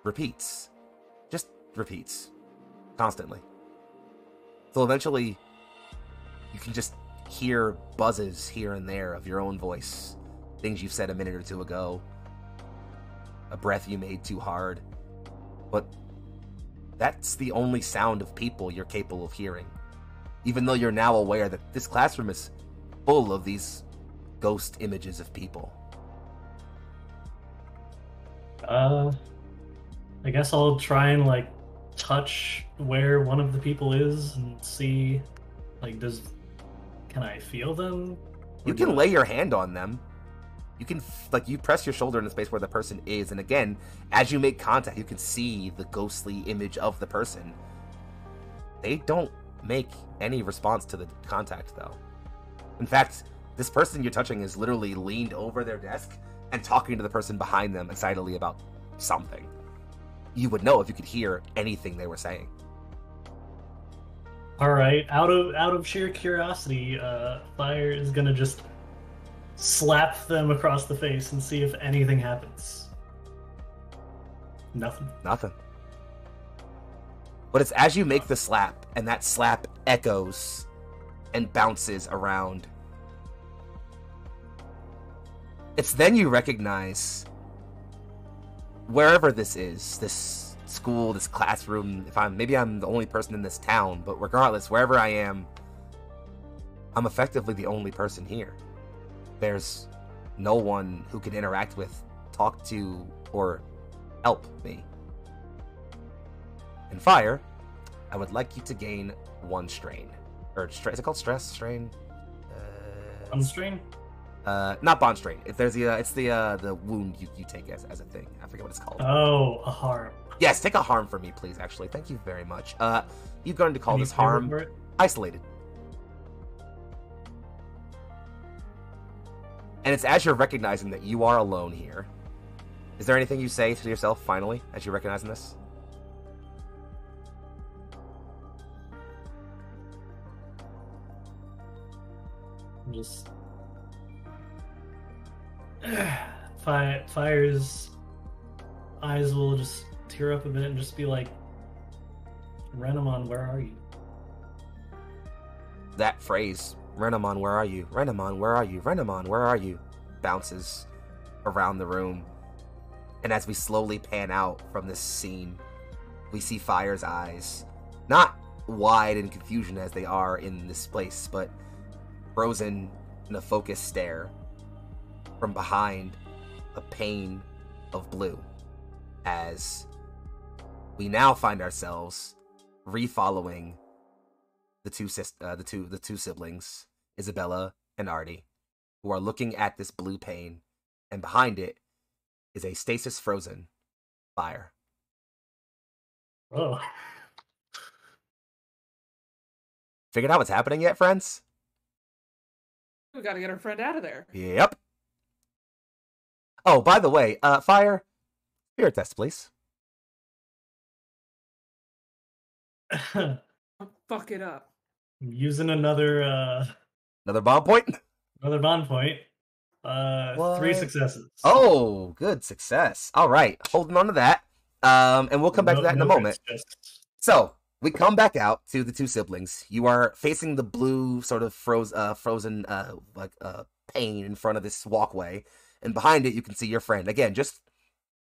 repeats. Repeats constantly. So eventually you can just hear buzzes here and there of your own voice. Things you've said a minute or two ago. A breath you made too hard. But that's the only sound of people you're capable of hearing. Even though you're now aware that this classroom is full of these ghost images of people. Uh, I guess I'll try and like touch where one of the people is and see, like, does can I feel them? You can lay your hand on them. You can like you press your shoulder in the space where the person is, and again, as you make contact, you can see the ghostly image of the person. They don't make any response to the contact, though. In fact, this person you're touching is literally leaned over their desk and talking to the person behind them excitedly about something. You would know if you could hear anything they were saying. All right, out of out of sheer curiosity, uh, Fyre is gonna just slap them across the face and see if anything happens. Nothing. Nothing. But it's as you make the slap, and that slap echoes and bounces around. It's then you recognize wherever this is, this school, this classroom, if I'm maybe I'm the only person in this town, but regardless, wherever I am, I'm effectively the only person here. There's no one who can interact with, talk to, or help me. In Fyre, I would like you to gain one strain. Or stra- is it called stress strain? Uh, Unstrain. Uh, not bond strain. If there's the, uh, it's the uh, the wound you, you take as, as a thing. I forget what it's called. Oh, a harm. yes, take a harm for me, please. Actually, thank you very much. Uh, you're going to call this harm isolated. And it's as you're recognizing that you are alone here. Is there anything you say to yourself finally as you're recognizing this? Just [sighs] Fyre, Fyre's eyes will just tear up a bit and just be like, Renamon, where are you? that phrase, Renamon, where are you? Renamon, where are you? Renamon, where are you? bounces around the room. And as we slowly pan out from this scene, we see Fyre's eyes, not wide in confusion as they are in this place, but frozen in a focused stare from behind a pane of blue. As we now find ourselves refollowing the two sis- uh, the two the two siblings, Isabella and Arty, who are looking at this blue pane, and behind it is a stasis frozen Fyre. Oh, Figured out what's happening yet, friends? We gotta get our friend out of there. Yep. Oh, by the way, uh, Fyre, spirit test, please. [laughs] Fuck it up. I'm using another uh Another bomb point. another bond point. Uh, three successes. Oh, good success. All right, holding on to that. Um, and we'll come back No- to that in a moment. just- So we come back out to the two siblings. You are facing the blue, sort of froze, uh, frozen, uh, like uh, pane in front of this walkway, and behind it you can see your friend again, just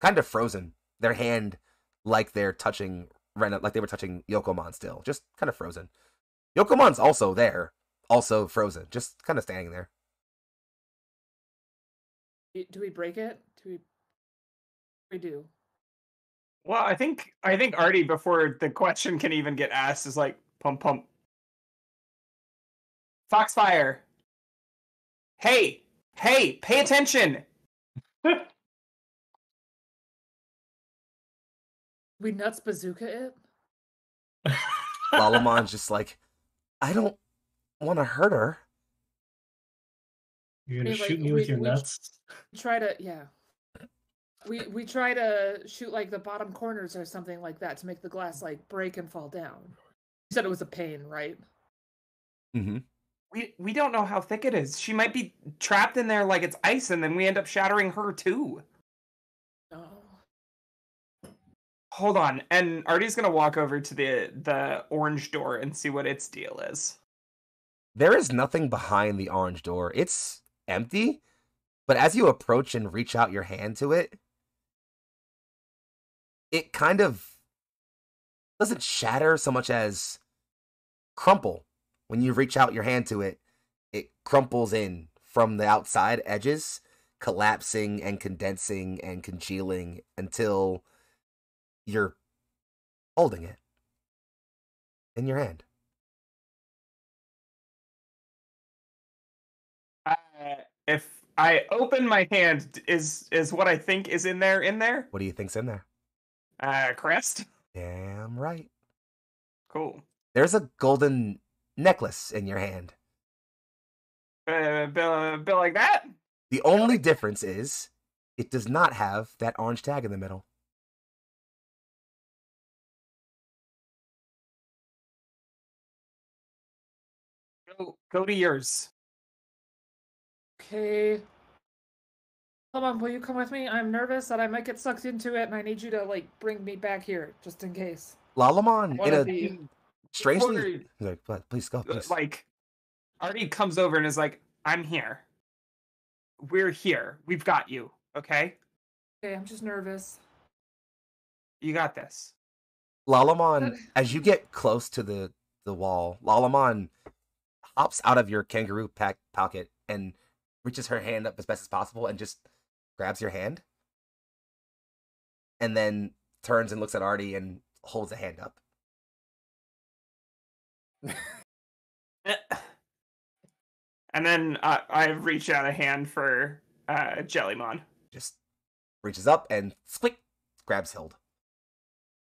kind of frozen. Their hand, like they're touching Ren, like they were touching Yokomon still, just kind of frozen. Yokomon's also there, also frozen, just kind of standing there. Do we break it? Do we? We do. Well, I think I think Arty, before the question can even get asked, is like pump pump. Foxfire. Hey, hey, pay attention. [laughs] We nuts bazooka it. [laughs] Lalamon's just like, I don't want to hurt her. You're gonna mean, like, shoot me with we- your we- nuts. Try to yeah. We we try to shoot like the bottom corners or something like that to make the glass like break and fall down. You said it was a pain, right? Mm-hmm. We we don't know how thick it is. She might be trapped in there like it's ice, and then we end up shattering her too. Oh. Hold on, and Arty's gonna walk over to the the orange door and see what its deal is. There is nothing behind the orange door. It's empty, but as you approach and reach out your hand to it, it kind of doesn't shatter so much as crumple. When you reach out your hand to it, it crumples in from the outside edges, collapsing and condensing and congealing until you're holding it in your hand. Uh, if I open my hand, is is what I think is in there in there? What do you think's in there? Uh, crest. Damn right. Cool. There's a golden necklace in your hand. Uh, bill, bill like that. The only difference is it does not have that orange tag in the middle. Go, go to yours. Okay. Hold on, will you come with me? I'm nervous that I might get sucked into it, and I need you to like bring me back here just in case. Lalamon, in a the strangely, he's like, "But please go, uh, please. like Arty comes over and is like, "I'm here. We're here. We've got you. Okay, Okay, I'm just nervous. you got this." Lalamon, [laughs] as you get close to the the wall, Lalamon hops out of your kangaroo pack pocket and reaches her hand up as best as possible and just grabs your hand, and then turns and looks at Arty and holds a hand up. [laughs] And then uh, I reach out a hand for uh, Jellymon. Just reaches up and squick grabs Hild.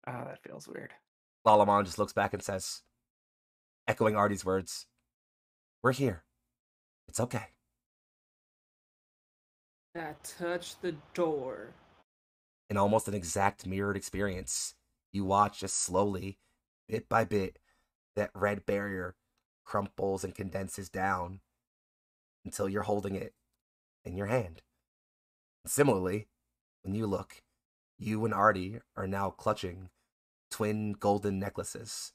Oh, that feels weird. Lalamon just looks back and says, echoing Arty's words, "We're here. It's okay." That touch the door. in almost an exact mirrored experience. You watch as slowly, bit by bit, that red barrier crumples and condenses down until you're holding it in your hand. Similarly, when you look, you and Arty are now clutching twin golden necklaces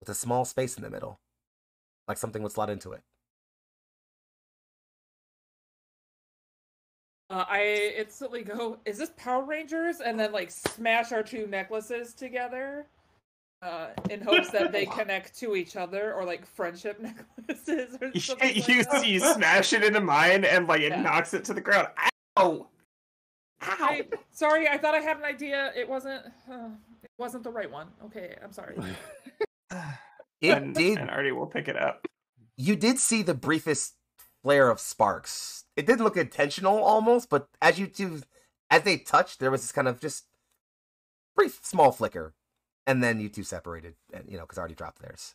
with a small space in the middle, like something would slot into it. Uh, I instantly go, is this Power Rangers? And then like smash our two necklaces together. Uh, in hopes that they connect to each other or like friendship [laughs] necklaces or You, something [laughs] like you, that. you smash it into mine and like it Yeah. knocks it to the ground. Ow! Ow! I, sorry, I thought I had an idea. It wasn't. Uh, it wasn't the right one. Okay, I'm sorry. [sighs] It and, did and Arty will pick it up. you did see the briefest flare of sparks. It didn't look intentional almost, but as you two as they touched, there was this kind of just brief small flicker. And then you two separated, you know, because Arty dropped theirs.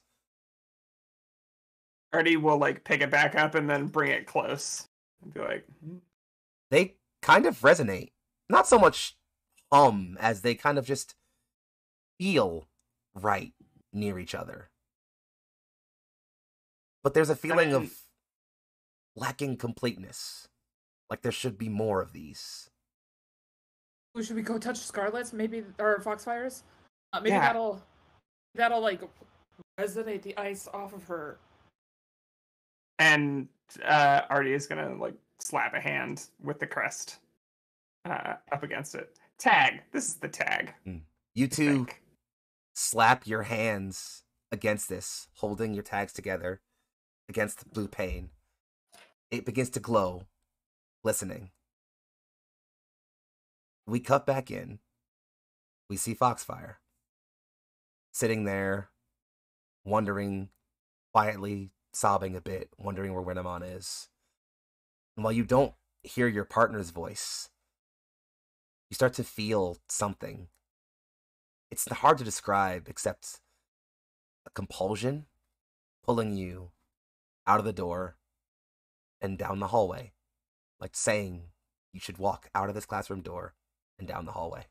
Arty will like pick it back up and then bring it close and be like, "Hmm, They kind of resonate. Not so much hum as they kind of just feel right near each other. But there's a feeling mean- of lacking completeness. Like there should be more of these. Should we go touch Scarlett's? Maybe or Foxfire's? Uh, maybe Yeah. that'll that'll like resonate the ice off of her. and uh, Arty is gonna like slap a hand with the crest uh, up against it. Tag. This is the tag. You two slap your hands against this, holding your tags together against the blue pane. It begins to glow, glistening. We cut back in. We see Foxfire sitting there, wondering, quietly sobbing a bit, wondering where Renamon is. And while you don't hear your partner's voice, you start to feel something it's hard to describe except a compulsion pulling you out of the door and down the hallway, like saying you should walk out of this classroom door and down the hallway.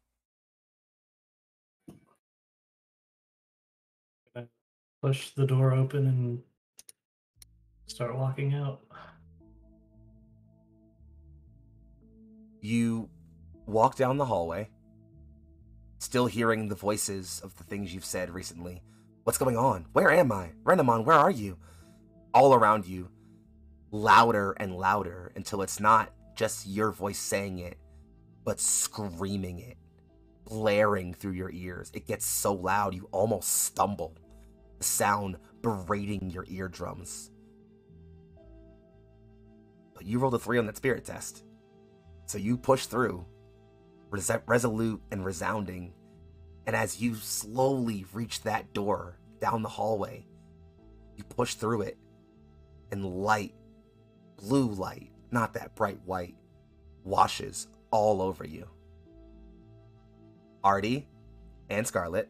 Push the door open and start walking out. You walk down the hallway, still hearing the voices of the things you've said recently. What's going on? Where am I? Renamon, where are you? All around you, louder and louder until it's not just your voice saying it, but screaming it, blaring through your ears. It gets so loud you almost stumble, sound berating your eardrums. But you rolled a three on that spirit test. So you push through, res- resolute and resounding. And as you slowly reach that door down the hallway, you push through it, and light, blue light, not that bright white, washes all over you. Arty and Scarlett,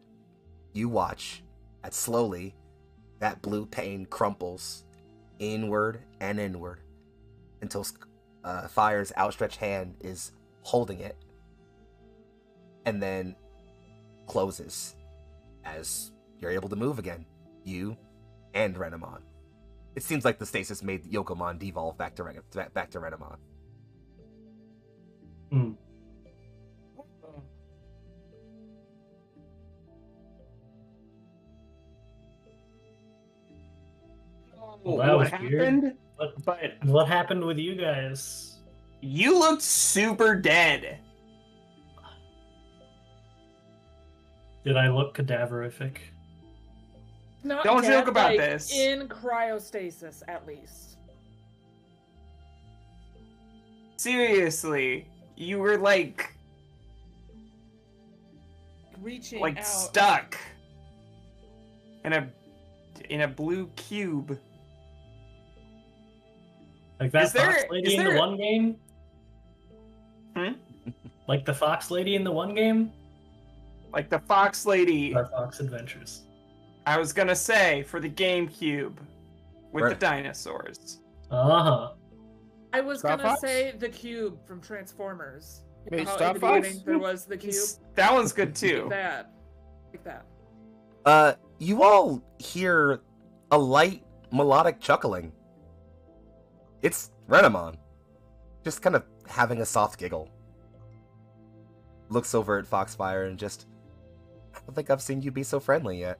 you watch as slowly that blue pain crumples inward and inward until uh, Fyre's outstretched hand is holding it and then closes as you're able to move again. You and Renamon. It seems like the stasis made Yokomon devolve back to Ren- back to Renamon. Hmm. Well, that what was happened? weird. What, But what happened with you guys? you looked super dead. Did I look cadaverific? Not Don't dead, joke about like, this. In cryostasis, at least. Seriously, you were like Reaching like out. stuck in a in a blue cube. Like that Is there- fox lady is in there- the one game? Hmm? Like the fox lady in the one game? Like the fox lady Our Fox Adventures. I was gonna say for the GameCube with Right. the dinosaurs. Uh huh. I was Star gonna Fox? say the cube from Transformers. You Wait, know Star the Fox? there was the cube. That one's good Like too. that. Like that. Uh, you all hear a light melodic chuckling. It's Renamon, just kind of having a soft giggle. Looks over at Foxfire and just, I don't think I've seen you be so friendly yet.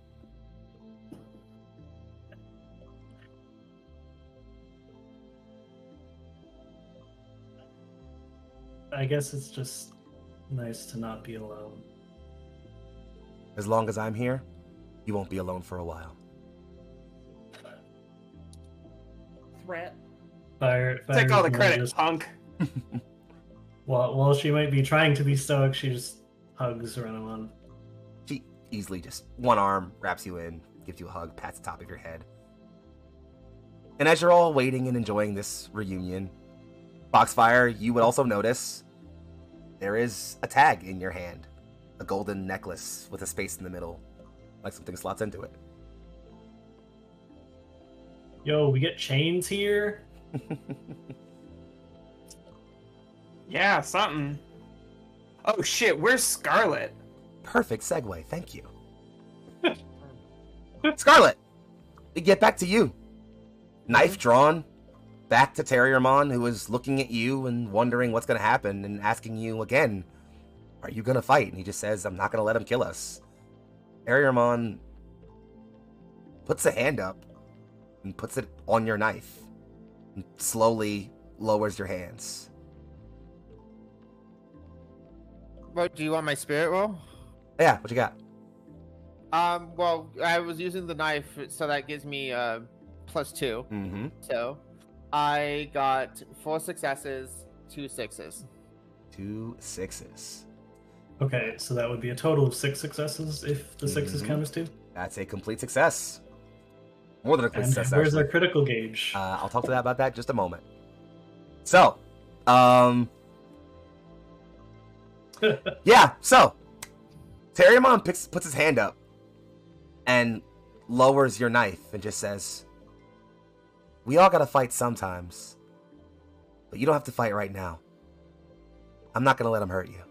I guess it's just nice to not be alone. As long as I'm here, you won't be alone for a while. Threat. Fyre, Take all the credit, Just, punk. [laughs] while, while she might be trying to be stoic, she just hugs Renamon. She easily just one arm wraps you in, gives you a hug, pats the top of your head. And as you're all waiting and enjoying this reunion, Foxfire, you would also notice there is a tag in your hand, a golden necklace with a space in the middle, like something slots into it. Yo, we get chains here. [laughs] Yeah, something. Oh shit, where's Scarlett? Perfect segue, thank you. [laughs] Scarlett, we get back to you. Knife mm-hmm. drawn, back to Terriermon, who is looking at you and wondering what's going to happen and asking you again, Are you going to fight? And he just says, I'm not going to let him kill us. Terriermon puts a hand up and puts it on your knife slowly lowers your hands. What, do you want my spirit roll? Yeah, what you got? Um, well, I was using the knife, so that gives me uh, plus two. Mm hmm. So I got four successes, two sixes. Two sixes. Okay, so that would be a total of six successes if the sixes Mhm. count as two. That's a complete success. More than a success. where's actually. our critical gauge? Uh, I'll talk to that about that in just a moment. So, um, [laughs] yeah. So, Terriermon picks puts his hand up and lowers your knife and just says, "We all gotta fight sometimes, but you don't have to fight right now. I'm not gonna let him hurt you."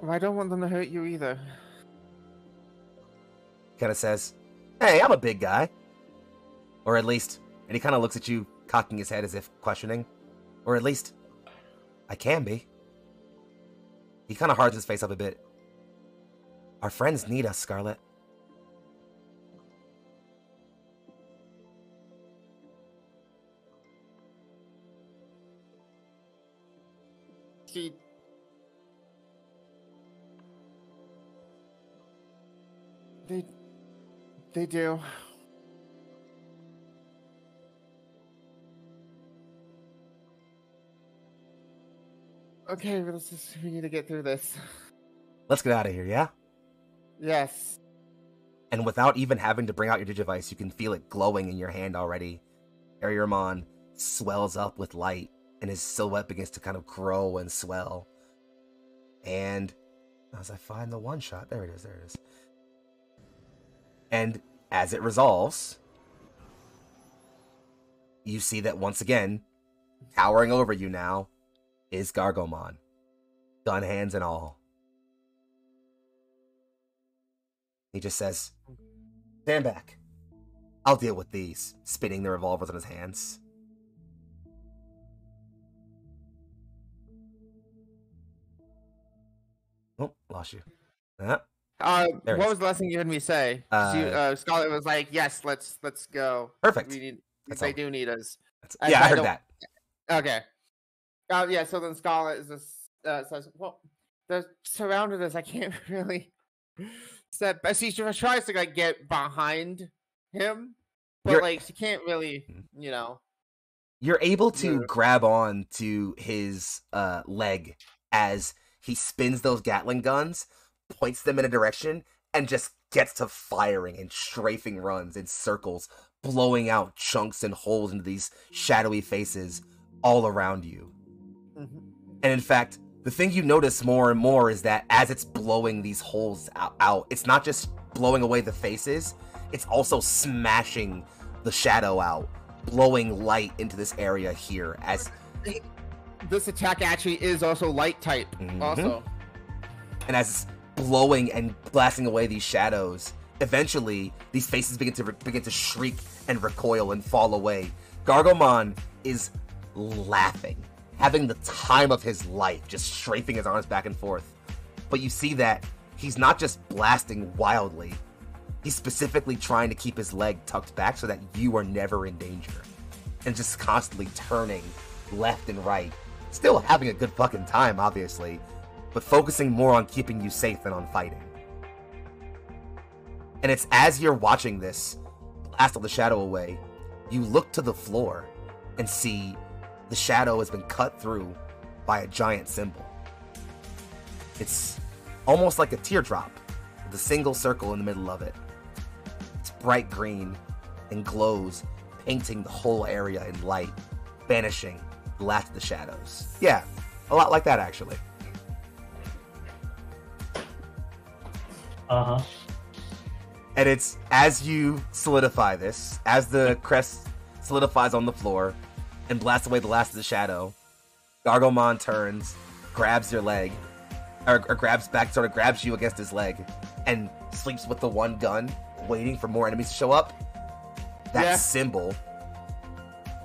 Well, I don't want them to hurt you either. kind of says, Hey, I'm a big guy. Or at least, and he kind of looks at you, cocking his head as if questioning. Or at least, I can be. He kind of hardens his face up a bit. Our friends need us, Scarlett. She. They, they do. Okay, let's just, we need to get through this. Let's get out of here, yeah? Yes. And without even having to bring out your Digivice, you can feel it glowing in your hand already. Terriermon swells up with light, and his silhouette begins to kind of grow and swell. And as I find the one shot, there it is, there it is. And as it resolves, you see that once again, towering over you now, is Gargomon. Gun hands and all. He just says, Stand back. I'll deal with these, spinning the revolvers in his hands. Oh, lost you. Uh, Uh, what was the last thing you heard me say? She, Uh, uh, Scarlett was like, "Yes, let's let's go. perfect. We need. They all. do need us." I- yeah, I I heard that. Okay. Uh, yeah. So then Scarlett is just uh, says, "Well, they're surrounded us. I can't [laughs] really step." But she tr- tries to like get behind him, but You're- like she can't really, Mhm. you know. You're able to Yeah. grab on to his uh, leg as he spins those Gatling guns, points them in a direction, and just gets to firing and strafing runs in circles, blowing out chunks and holes into these shadowy faces all around you. Mhm. And in fact, the thing you notice more and more is that as it's blowing these holes out, out, it's not just blowing away the faces, it's also smashing the shadow out, blowing light into this area here as This attack actually is also light type. Mhm. Also, and as blowing and blasting away these shadows, eventually these faces begin to begin to shriek and recoil and fall away. Gargomon is laughing, having the time of his life, just strafing his arms back and forth. But you see that he's not just blasting wildly. He's specifically trying to keep his leg tucked back so that you are never in danger. And just constantly turning left and right. Still having a good fucking time, obviously, but focusing more on keeping you safe than on fighting. And it's as you're watching this blast all the shadow away, you look to the floor and see the shadow has been cut through by a giant symbol. It's almost like a teardrop with a single circle in the middle of it. It's bright green and glows, painting the whole area in light, banishing the last of the shadows. Yeah, a lot like that actually. Uh huh. And it's as you solidify this, as the crest solidifies on the floor and blasts away the last of the shadow, Gargomon turns, grabs your leg, or, or grabs back, sort of grabs you against his leg, and sleeps with the one gun, waiting for more enemies to show up. That Yeah. symbol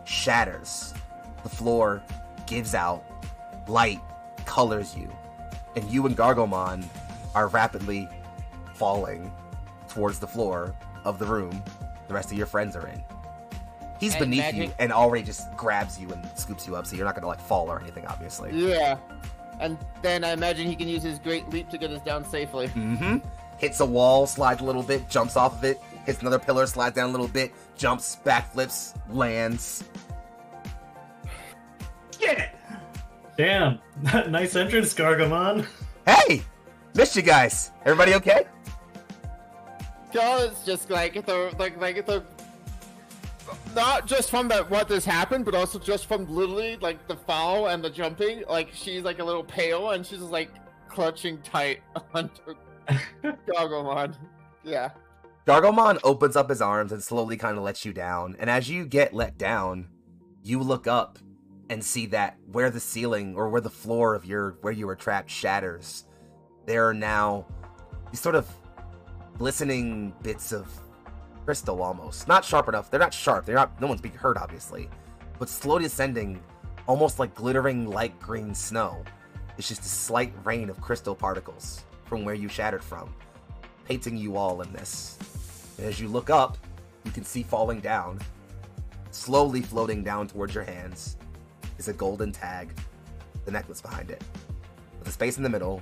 shatters. The floor gives out, light colors you, and you and Gargomon are rapidly falling towards the floor of the room the rest of your friends are in. He's And beneath you and already just grabs you and scoops you up, so you're not gonna like fall or anything, obviously. yeah. And then I imagine he can use his great leap to get us down safely. Mm-hmm. Hits a wall, slides a little bit, jumps off of it, hits another pillar, slides down a little bit, jumps, backflips, lands. Get it! Damn. [laughs] nice entrance, Gargomon. Hey! Missed you guys. Everybody okay? Scarlett's just like the like like the not just from the what this happened, but also just from literally like the fall and the jumping. Like she's like a little pale and she's just like clutching tight [laughs] onto Gargomon. [laughs] Yeah. Gargomon opens up his arms and slowly kind of lets you down. And as you get let down, you look up and see that where the ceiling or where the floor of your where you were trapped shatters, there are now these sort of glistening bits of crystal almost. Not sharp enough. They're not sharp. They're not no one's being hurt obviously. But slowly ascending, almost like glittering light green snow. It's just a slight rain of crystal particles from where you shattered from painting you all in this. And as you look up, you can see falling down, slowly floating down towards your hands, is a golden tag, the necklace behind it, with a space in the middle,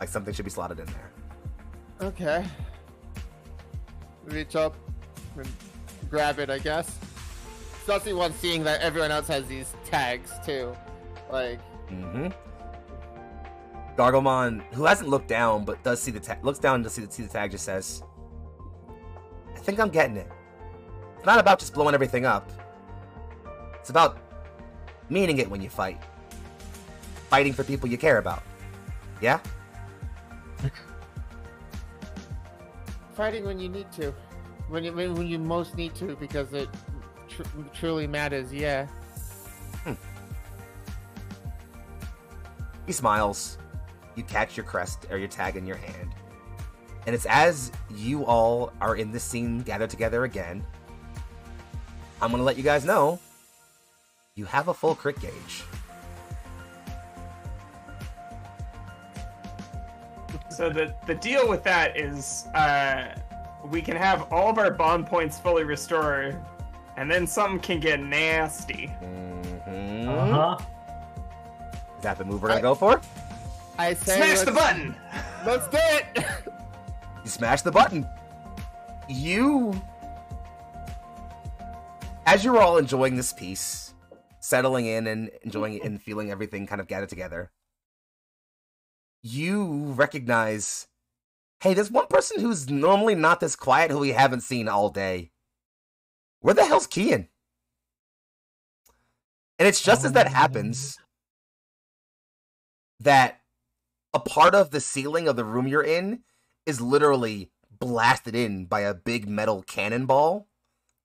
like something should be slotted in there. Okay. Reach up and grab it, I guess. Especially once seeing that everyone else has these tags too. Like, Mm-hmm. Gargomon, who hasn't looked down but does see the tag, looks down to see the, see the tag, just says, "I think I'm getting it. It's not about just blowing everything up. It's about meaning it when you fight, fighting for people you care about. Yeah." Fighting when you need to, when you when you most need to, because it tr- truly matters. Yeah. Hmm. He smiles. You catch your crest or your tag in your hand. And it's as you all are in this scene gathered together again. I'm to let you guys know you have a full crit gauge. So the the deal with that is uh, we can have all of our bond points fully restored, and then something can get nasty. Mm-hmm. Uh huh. Is that the move we're going to go for? I say, Smash the button. Let's do it. [laughs] You smash the button. You. As you're all enjoying this piece, settling in and enjoying it and feeling everything kind of gathered together, you recognize hey, there's one person who's normally not this quiet who we haven't seen all day. Where the hell's Kian? And it's just as that um, happens that a part of the ceiling of the room you're in is literally blasted in by a big metal cannonball.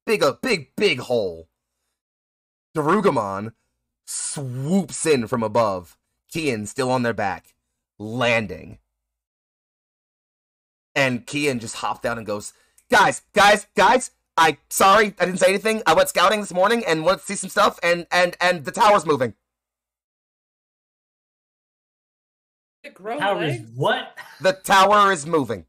Big, a big, big hole. Dorugamon swoops in from above, Kian still on their back, landing. And Kian just hops down and goes, Guys, guys, guys, I sorry, I didn't say anything. I went scouting this morning and went to see some stuff and and and the tower's moving. It grow How is legs what? The tower is moving.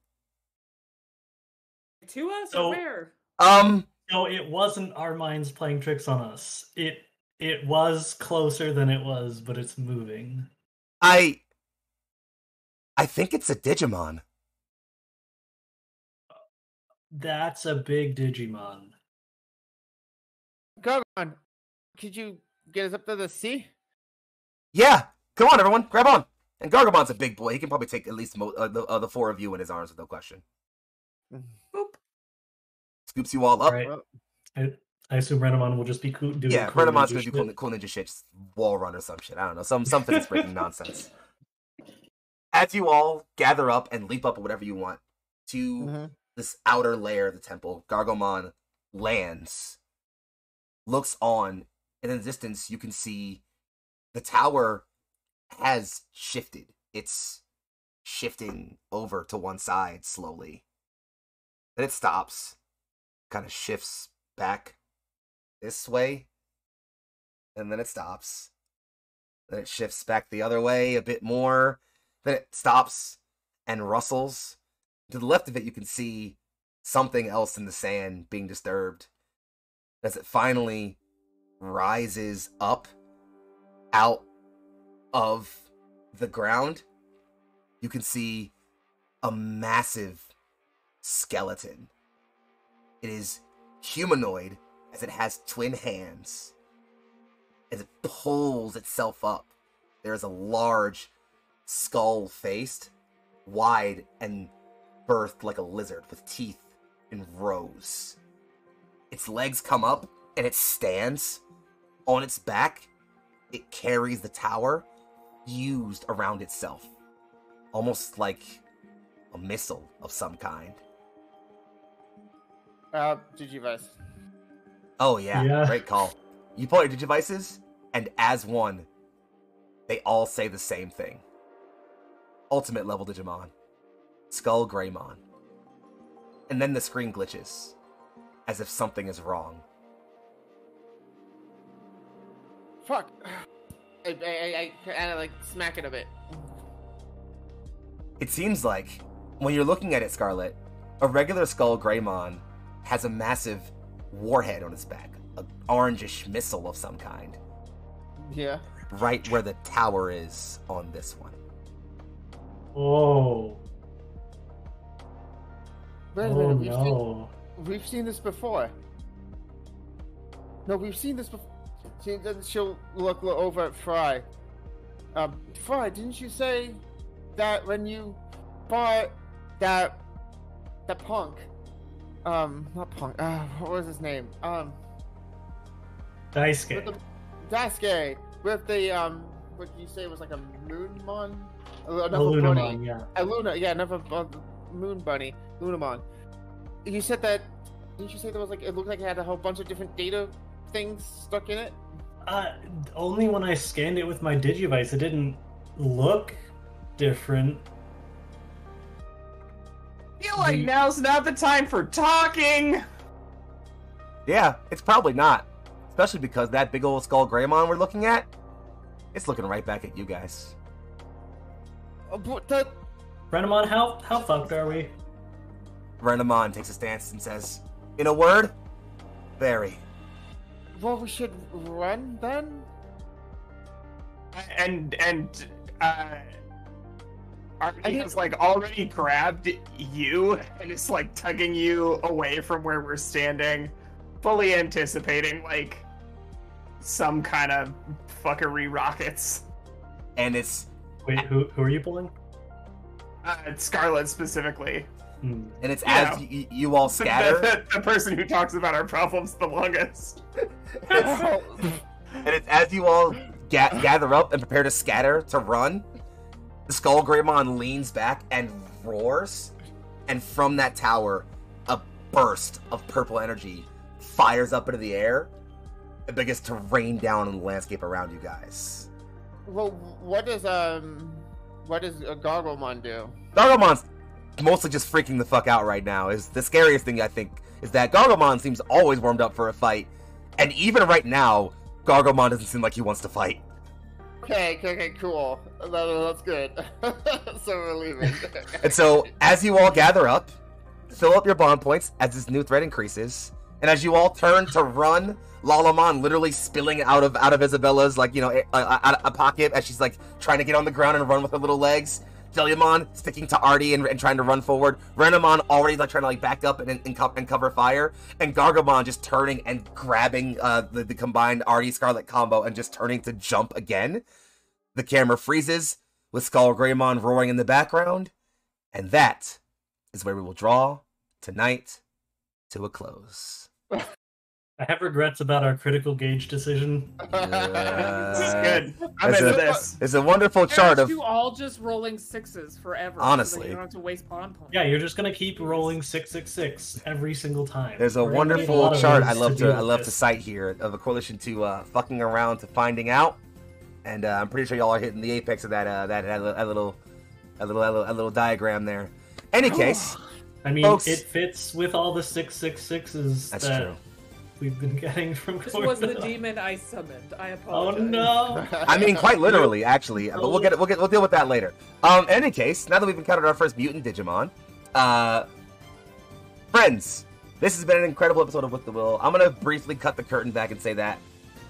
to us So- or where? Um No, it wasn't our minds playing tricks on us. It it was closer than it was, but it's moving. I I think it's a Digimon. That's a big Digimon. Come on. Could you get us up to the sea? Yeah, come on, everyone, grab on. And Gargomon's a big boy. He can probably take at least mo- uh, the, uh, the four of you in his arms with no question. Boop. Scoops you all up. Right. I, I assume Renamon will just be cool, doing Yeah, cool Renamon's ninja gonna do cool, shit. cool ninja shit, just wall run or some shit. I don't know, some some fitness breaking nonsense. [laughs] As you all gather up and leap up whatever you want to mhm. this outer layer of the temple, Gargomon lands, looks on, and in the distance you can see the tower has shifted. It's shifting over to one side slowly. Then it stops, kind of shifts back this way, and then it stops. Then it shifts back the other way a bit more. Then it stops and rustles. To the left of it, you can see something else in the sand being disturbed as it finally rises up out of the ground. You can see a massive skeleton. It is humanoid as it has twin hands. As it pulls itself up, there is a large skull faced, wide and birthed like a lizard with teeth in rows. Its legs come up and it stands on its back. It carries the tower used around itself, almost like a missile of some kind. Uh, Digivice. Oh yeah, Yeah. great call. You pull your Digivices, and as one, they all say the same thing. Ultimate level Digimon. Skull Greymon. And then the screen glitches, as if something is wrong. Fuck. [sighs] I, I, I, I kind of like smack it a bit. It seems like, when you're looking at it, Scarlett, a regular Skull Greymon has a massive warhead on its back, an orangish missile of some kind, Yeah. right where the tower is on this one. Oh, Wait a oh minute. We've, seen, no. we've seen this before. No, we've seen this before. She, then she'll look, look over at Fry. Um, Fry, didn't you say that when you fought that that punk? Um, not punk. Uh, what was his name? Um, Daisuke. with the Daisuke with the um, what did you say it was like a moonmon? Another A bunny. Lunamon, yeah. A Luna, yeah, another bu- moon bunny, Lunamon. You said that. Didn't you say there was like it looked like it had a whole bunch of different data things stuck in it? Uh, only when I scanned it with my Digivice, it didn't look different. feel like The- now's not the time for talking. Yeah, it's probably not. Especially because that big old skull Greymon we're looking at, it's looking right back at you guys. Uh, but that Renamon, how how fucked are we? Renamon takes a stance and says, In a word, very. well, we should run then. And and uh, Arty I has like already grabbed you and is like tugging you away from where we're standing, fully anticipating like some kind of fuckery rockets. And it's Wait, who who are you pulling? Uh, Scarlett specifically. Hmm. and it's Yeah. as y- you all The, scatter, [laughs] the- the person who talks about our problems the longest. [laughs] and it's as you all ga- gather up and prepare to scatter to run. The skull Greymon leans back and roars, and from that tower, a burst of purple energy fires up into the air and begins to rain down on the landscape around you guys. well, what does um, what does a Gargomon do? Gargomon's mostly just freaking the fuck out right now. Is the scariest thing I think is that Gargomon seems always warmed up for a fight, and even right now, Gargomon doesn't seem like he wants to fight. Okay, okay, okay, cool. That, that's good. [laughs] so relieving. [laughs] [laughs] And so, as you all gather up, fill up your bond points as this new threat increases, and as you all turn to run, Lalamon literally spilling out of out of Isabella's like you know a, a, a pocket as she's like trying to get on the ground and run with her little legs. Jellymon sticking to Arty and, and trying to run forward. Renamon already like trying to like back up and, and, and cover fire. And Gargomon just turning and grabbing uh, the, the combined Arty Scarlett combo and just turning to jump again. The camera freezes with Skull Greymon roaring in the background. And that is where we will draw tonight to a close. [laughs] I have regrets about our critical gauge decision. This is Uh, good. I'm It's into a- this. It's a wonderful chart of you all just rolling sixes forever. so Honestly. you don't have to waste bond points. Yeah, you're just gonna keep rolling six six six every single time. There's a We're gonna a wonderful chart I love deal to I with love to cite here of a coalition to uh, fucking around to finding out, and uh, I'm pretty sure y'all are hitting the apex of that uh, that, that, li- that little that little that little, little diagram there. Any case, I mean, Folks- it fits with all the six six sixes that's that true. We've been getting from. This was the demon I summoned. I apologize. Oh no! I mean, quite literally, actually. But we'll get it. we'll get we'll deal with that later. Um, any case, now that we've encountered our first mutant Digimon, uh, friends, this has been an incredible episode of With the Will. I'm gonna briefly cut the curtain back and say that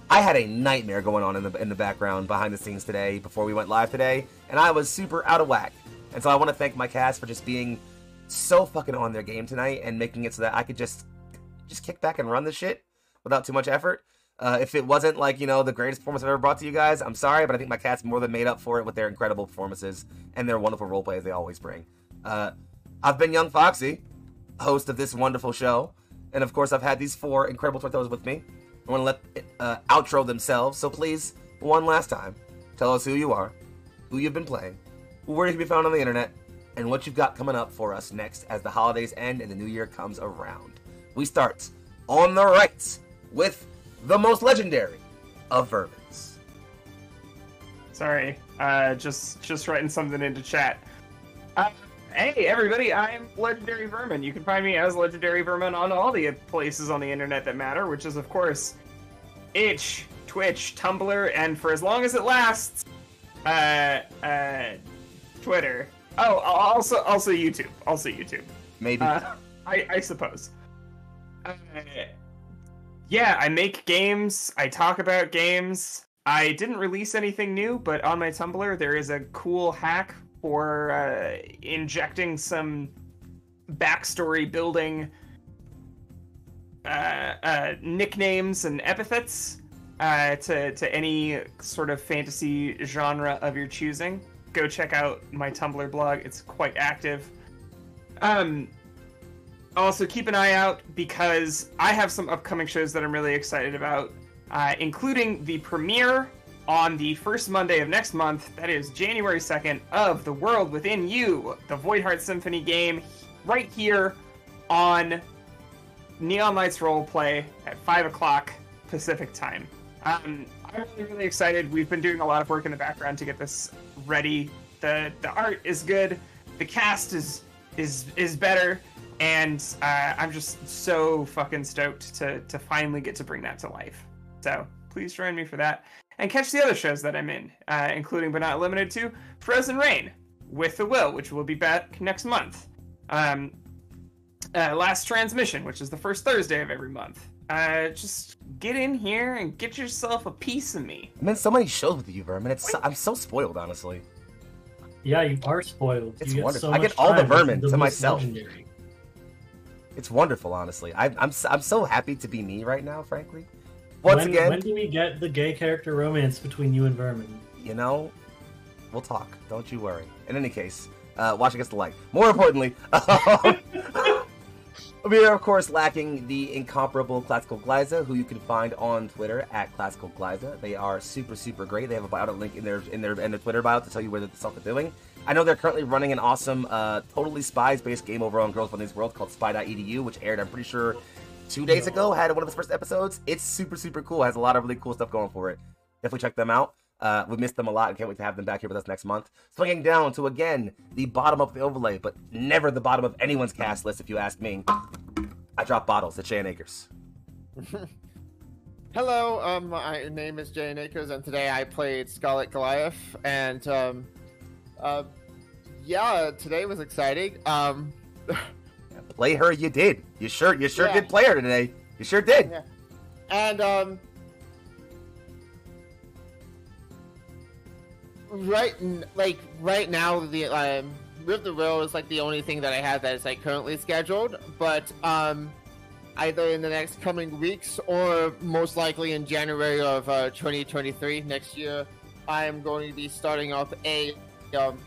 I had a nightmare going on in the in the background behind the scenes today before we went live today, and I was super out of whack. And so I want to thank my cast for just being so fucking on their game tonight and making it so that I could just just kick back and run the shit without too much effort. Uh, if it wasn't like you know the greatest performance I've ever brought to you guys, I'm sorry, but I think my cats more than made up for it with their incredible performances and their wonderful role plays they always bring. Uh, I've been Young Foxy, host of this wonderful show, and of course I've had these four incredible tortillas with me. I want to let it, uh, outro themselves, so please, one last time, tell us who you are, who you've been playing, where you can be found on the internet, and what you've got coming up for us next as the holidays end and the new year comes around. We start on the right with the most legendary of vermins. Sorry, uh, just just writing something into chat. Uh, hey everybody, I'm Legendary Vermin. You can find me as Legendary Vermin on all the places on the internet that matter, which is of course itch, Twitch, Tumblr, and for as long as it lasts, uh, uh, Twitter. Oh, also also YouTube, also YouTube. Maybe. Uh, [laughs] I, I suppose. Uh, yeah, I make games. I talk about games. I didn't release anything new, but on my Tumblr there is a cool hack for uh, injecting some backstory building uh, uh, nicknames and epithets uh, to to any sort of fantasy genre of your choosing. Go check out my Tumblr blog; it's quite active. Um, also keep an eye out because I have some upcoming shows that I'm really excited about, uh, including the premiere on the first Monday of next month. That is January 2nd of The World Within You, the Voidheart Symphony game, right here on Neon Lights Roleplay at 5 o'clock Pacific time. Um, I'm really, really excited. We've been doing a lot of work in the background to get this ready. The the art is good. The cast is is is better and uh, I'm just so fucking stoked to to finally get to bring that to life. So please join me for that, and catch the other shows that I'm in, uh, including but not limited to Frozen Rain with the Will, which will be back next month. Um, uh, Last Transmission, which is the first Thursday of every month. Uh, just get in here and get yourself a piece of me. I'm in so many shows with you, Vermin. It's so, I'm so spoiled, honestly. Yeah, you are spoiled. It's you get wonderful. so I get all the time with vermin to myself. legendary. It's wonderful, honestly. I, I'm s- I'm so happy to be me right now, frankly. Once when, again, when do we get the gay character romance between you and Vermin? you know, we'll talk. Don't you worry. In any case, uh, watch against the light. More importantly, [laughs] we are of course lacking the incomparable Classical Glaiza, who you can find on Twitter at Classical Glaiza. They are super super great. They have a bio link in their in their in their Twitter bio to tell you where the stuff they're doing. I know they're currently running an awesome, uh, totally spies based game over on Girls One These World called Spy.edu, which aired, I'm pretty sure, two days ago. Had one of its first episodes. It's super super cool. Has a lot of really cool stuff going for it. Definitely check them out. Uh, we missed them a lot and can't wait to have them back here with us next month. Swinging down to again the bottom of the overlay, but never the bottom of anyone's cast list, if you ask me. I drop bottles at JnAkers. [laughs] Hello, um, my name is JnAkers, and today I played Scarlett Goliath, and um, uh, yeah, today was exciting. Um, [laughs] Play her, you did. You sure, you sure Yeah. did play her today. You sure did. Yeah. and um, right, like right now, the um, With the Will is like the only thing that I have that is like currently scheduled, but um, either in the next coming weeks or most likely in January of uh, 2023 next year, I am going to be starting off a um,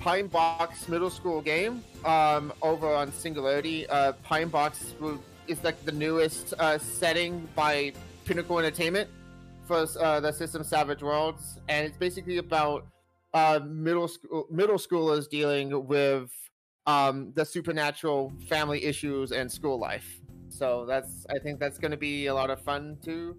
Pinebox middle school game um, over on Singularity. Uh, Pinebox is like the newest uh, setting by Pinnacle Entertainment for uh, the system Savage Worlds, and it's basically about uh, middle school middle schoolers dealing with um, the supernatural family issues and school life. So that's I think that's going to be a lot of fun to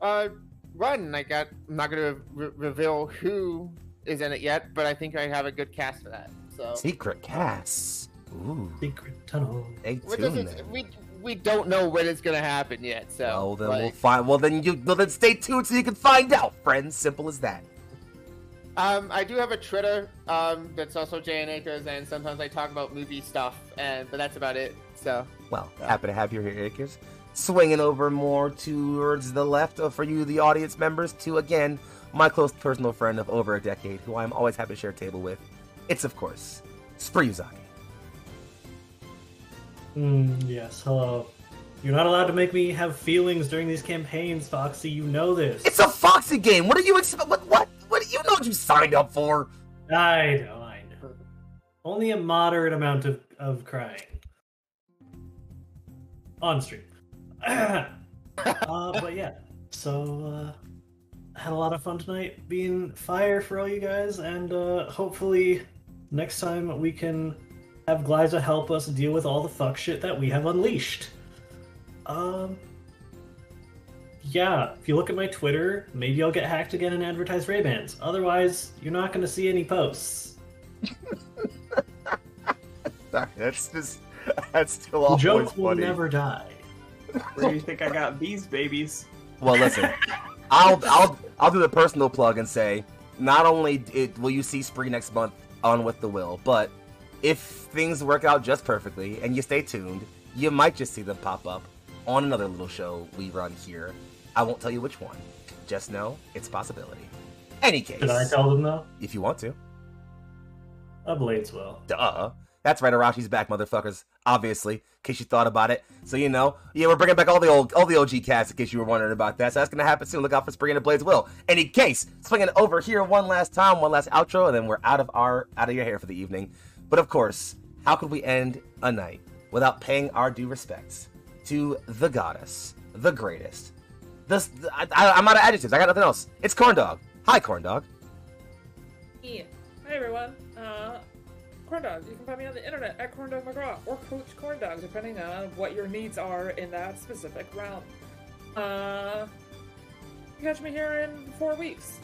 uh, run. I got I'm not going to re- reveal who is in it yet, but I think I have a good cast for that. So Secret casts. Ooh, Secret tunnel. stay What tuned does it- then. we we don't know when it's going to happen yet. So Well, then we'll find. Well, then you. Well, then stay tuned so you can find out, friends. Simple as that. Um, I do have a Twitter um, that's also JnAkers, and sometimes I talk about movie stuff, and but that's about it. So Well, Yeah. happy to have you here, Akers. Swinging over more towards the left uh, for you, the audience members, to again my close personal friend of over a decade, who I'm always happy to share a table with. It's of course Spreeuzaki. Mm, yes, hello. You're not allowed to make me have feelings during these campaigns, Foxy. You know this. It's a Foxy game. What are you expect? What? What? What? do You know what you signed up for? I know, I know. Only a moderate amount of, of crying. On stream. [clears throat] uh, but yeah, so uh, had a lot of fun tonight being Fyre for all you guys, and uh, hopefully next time we can have Glaiza help us deal with all the fuck shit that we have unleashed. Um, yeah, if you look at my Twitter, maybe I'll get hacked again and advertise Ray-Bans. Otherwise, you're not going to see any posts. [laughs] That's just that's still The always joke will funny. never die. Where do you think I got these babies? Well, listen, [laughs] I'll I'll I'll do the personal plug and say, not only it, will you see Spree next month on With the Will, but if things work out just perfectly and you stay tuned, you might just see them pop up on another little show we run here. I won't tell you which one. Just know it's a possibility. Any case, Should I tell them though? if you want to. Uh, a Blades will. Duh. That's right, Arashi's back, motherfuckers. obviously, in case you thought about it. So you know, yeah, we're bringing back all the old all the OG cast in case you were wondering about that. So that's gonna happen soon. Look out for Spring and Blades Will. Any case, swinging over here one last time, one last outro, and then we're out of our out of your hair for the evening. But of course, how could we end a night without paying our due respects to the goddess, the greatest? This I, am out of adjectives. I got nothing else. It's Corndogg. Hi, Corndogg. Yeah. Hi everyone. Uh, Corndogg. You can find me on the internet at Corndogg McGraw or Coach Corndogg, depending on what your needs are in that specific realm. Uh, catch me here in four weeks.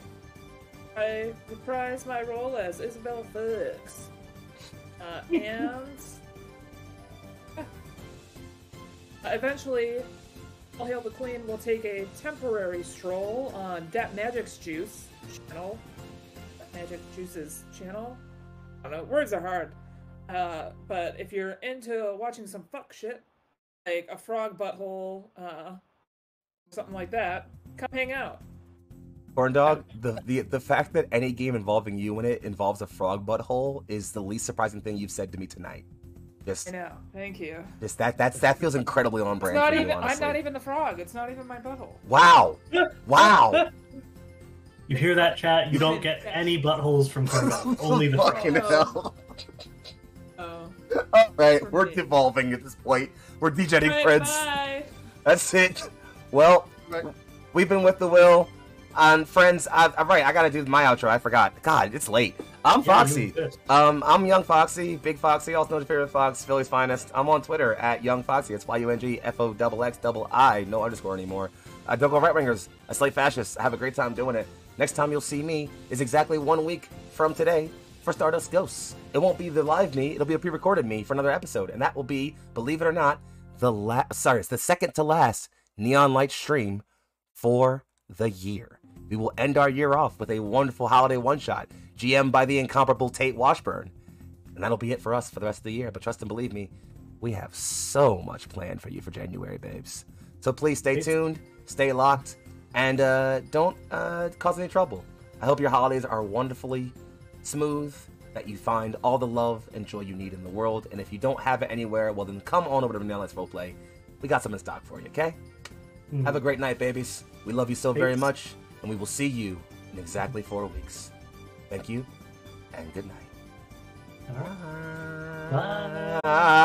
I reprise my role as Isabella Fox. Uh, and [laughs] eventually, All Hail the Queen will take a temporary stroll on Dat Magic's Juice channel. Dat Magic Juice's channel. I don't know, words are hard. Uh, but if you're into watching some fuck shit, like a frog butthole, uh, something like that, come hang out. Corndogg, the, the the fact that any game involving you in it involves a frog butthole is the least surprising thing you've said to me tonight. Just, I know. Thank you. just that that's that feels incredibly on It's brand not for even. you, I'm not even the frog. It's not even my butthole. Wow, wow. [laughs] You hear that, chat? You don't get [laughs] any buttholes from Cornball. [laughs] Only the frog. fucking hell. Oh. All right, For we're me. devolving at this point. We're degenerating Right, friends. bye. That's it. Well, Right. we've been with the will. And friends, I, I'm right. I gotta do my outro. I forgot. God, it's late. I'm Foxy. Um, I'm Young Foxy, Big Foxy, also known as Favorite Fox, Philly's finest. I'm on Twitter at Young Foxy. It's Y U N G F O double X double I, no underscore anymore. Uh, don't go right wingers. I slay fascists. I have a great time doing it. Next time you'll see me is exactly one week from today for Stardust Ghosts. It won't be the live me. It'll be a pre-recorded me for another episode, and that will be, believe it or not, the last. Sorry, it's the second to last Neon Light stream for the year. We will end our year off with a wonderful holiday one shot, GM by the incomparable Tate Washburn. And that'll be it for us for the rest of the year. But trust and believe me, we have so much planned for you for January, babes. So please stay tuned, stay locked, and uh, don't uh, cause any trouble. I hope your holidays are wonderfully smooth, that you find all the love and joy you need in the world. And if you don't have it anywhere, well, then come on over to Neon Lights Roleplay. We got some in stock for you, okay? Mhm. Have a great night, babies. We love you so very much, and we will see you in exactly four weeks. Thank you, and good night. Bye. Bye.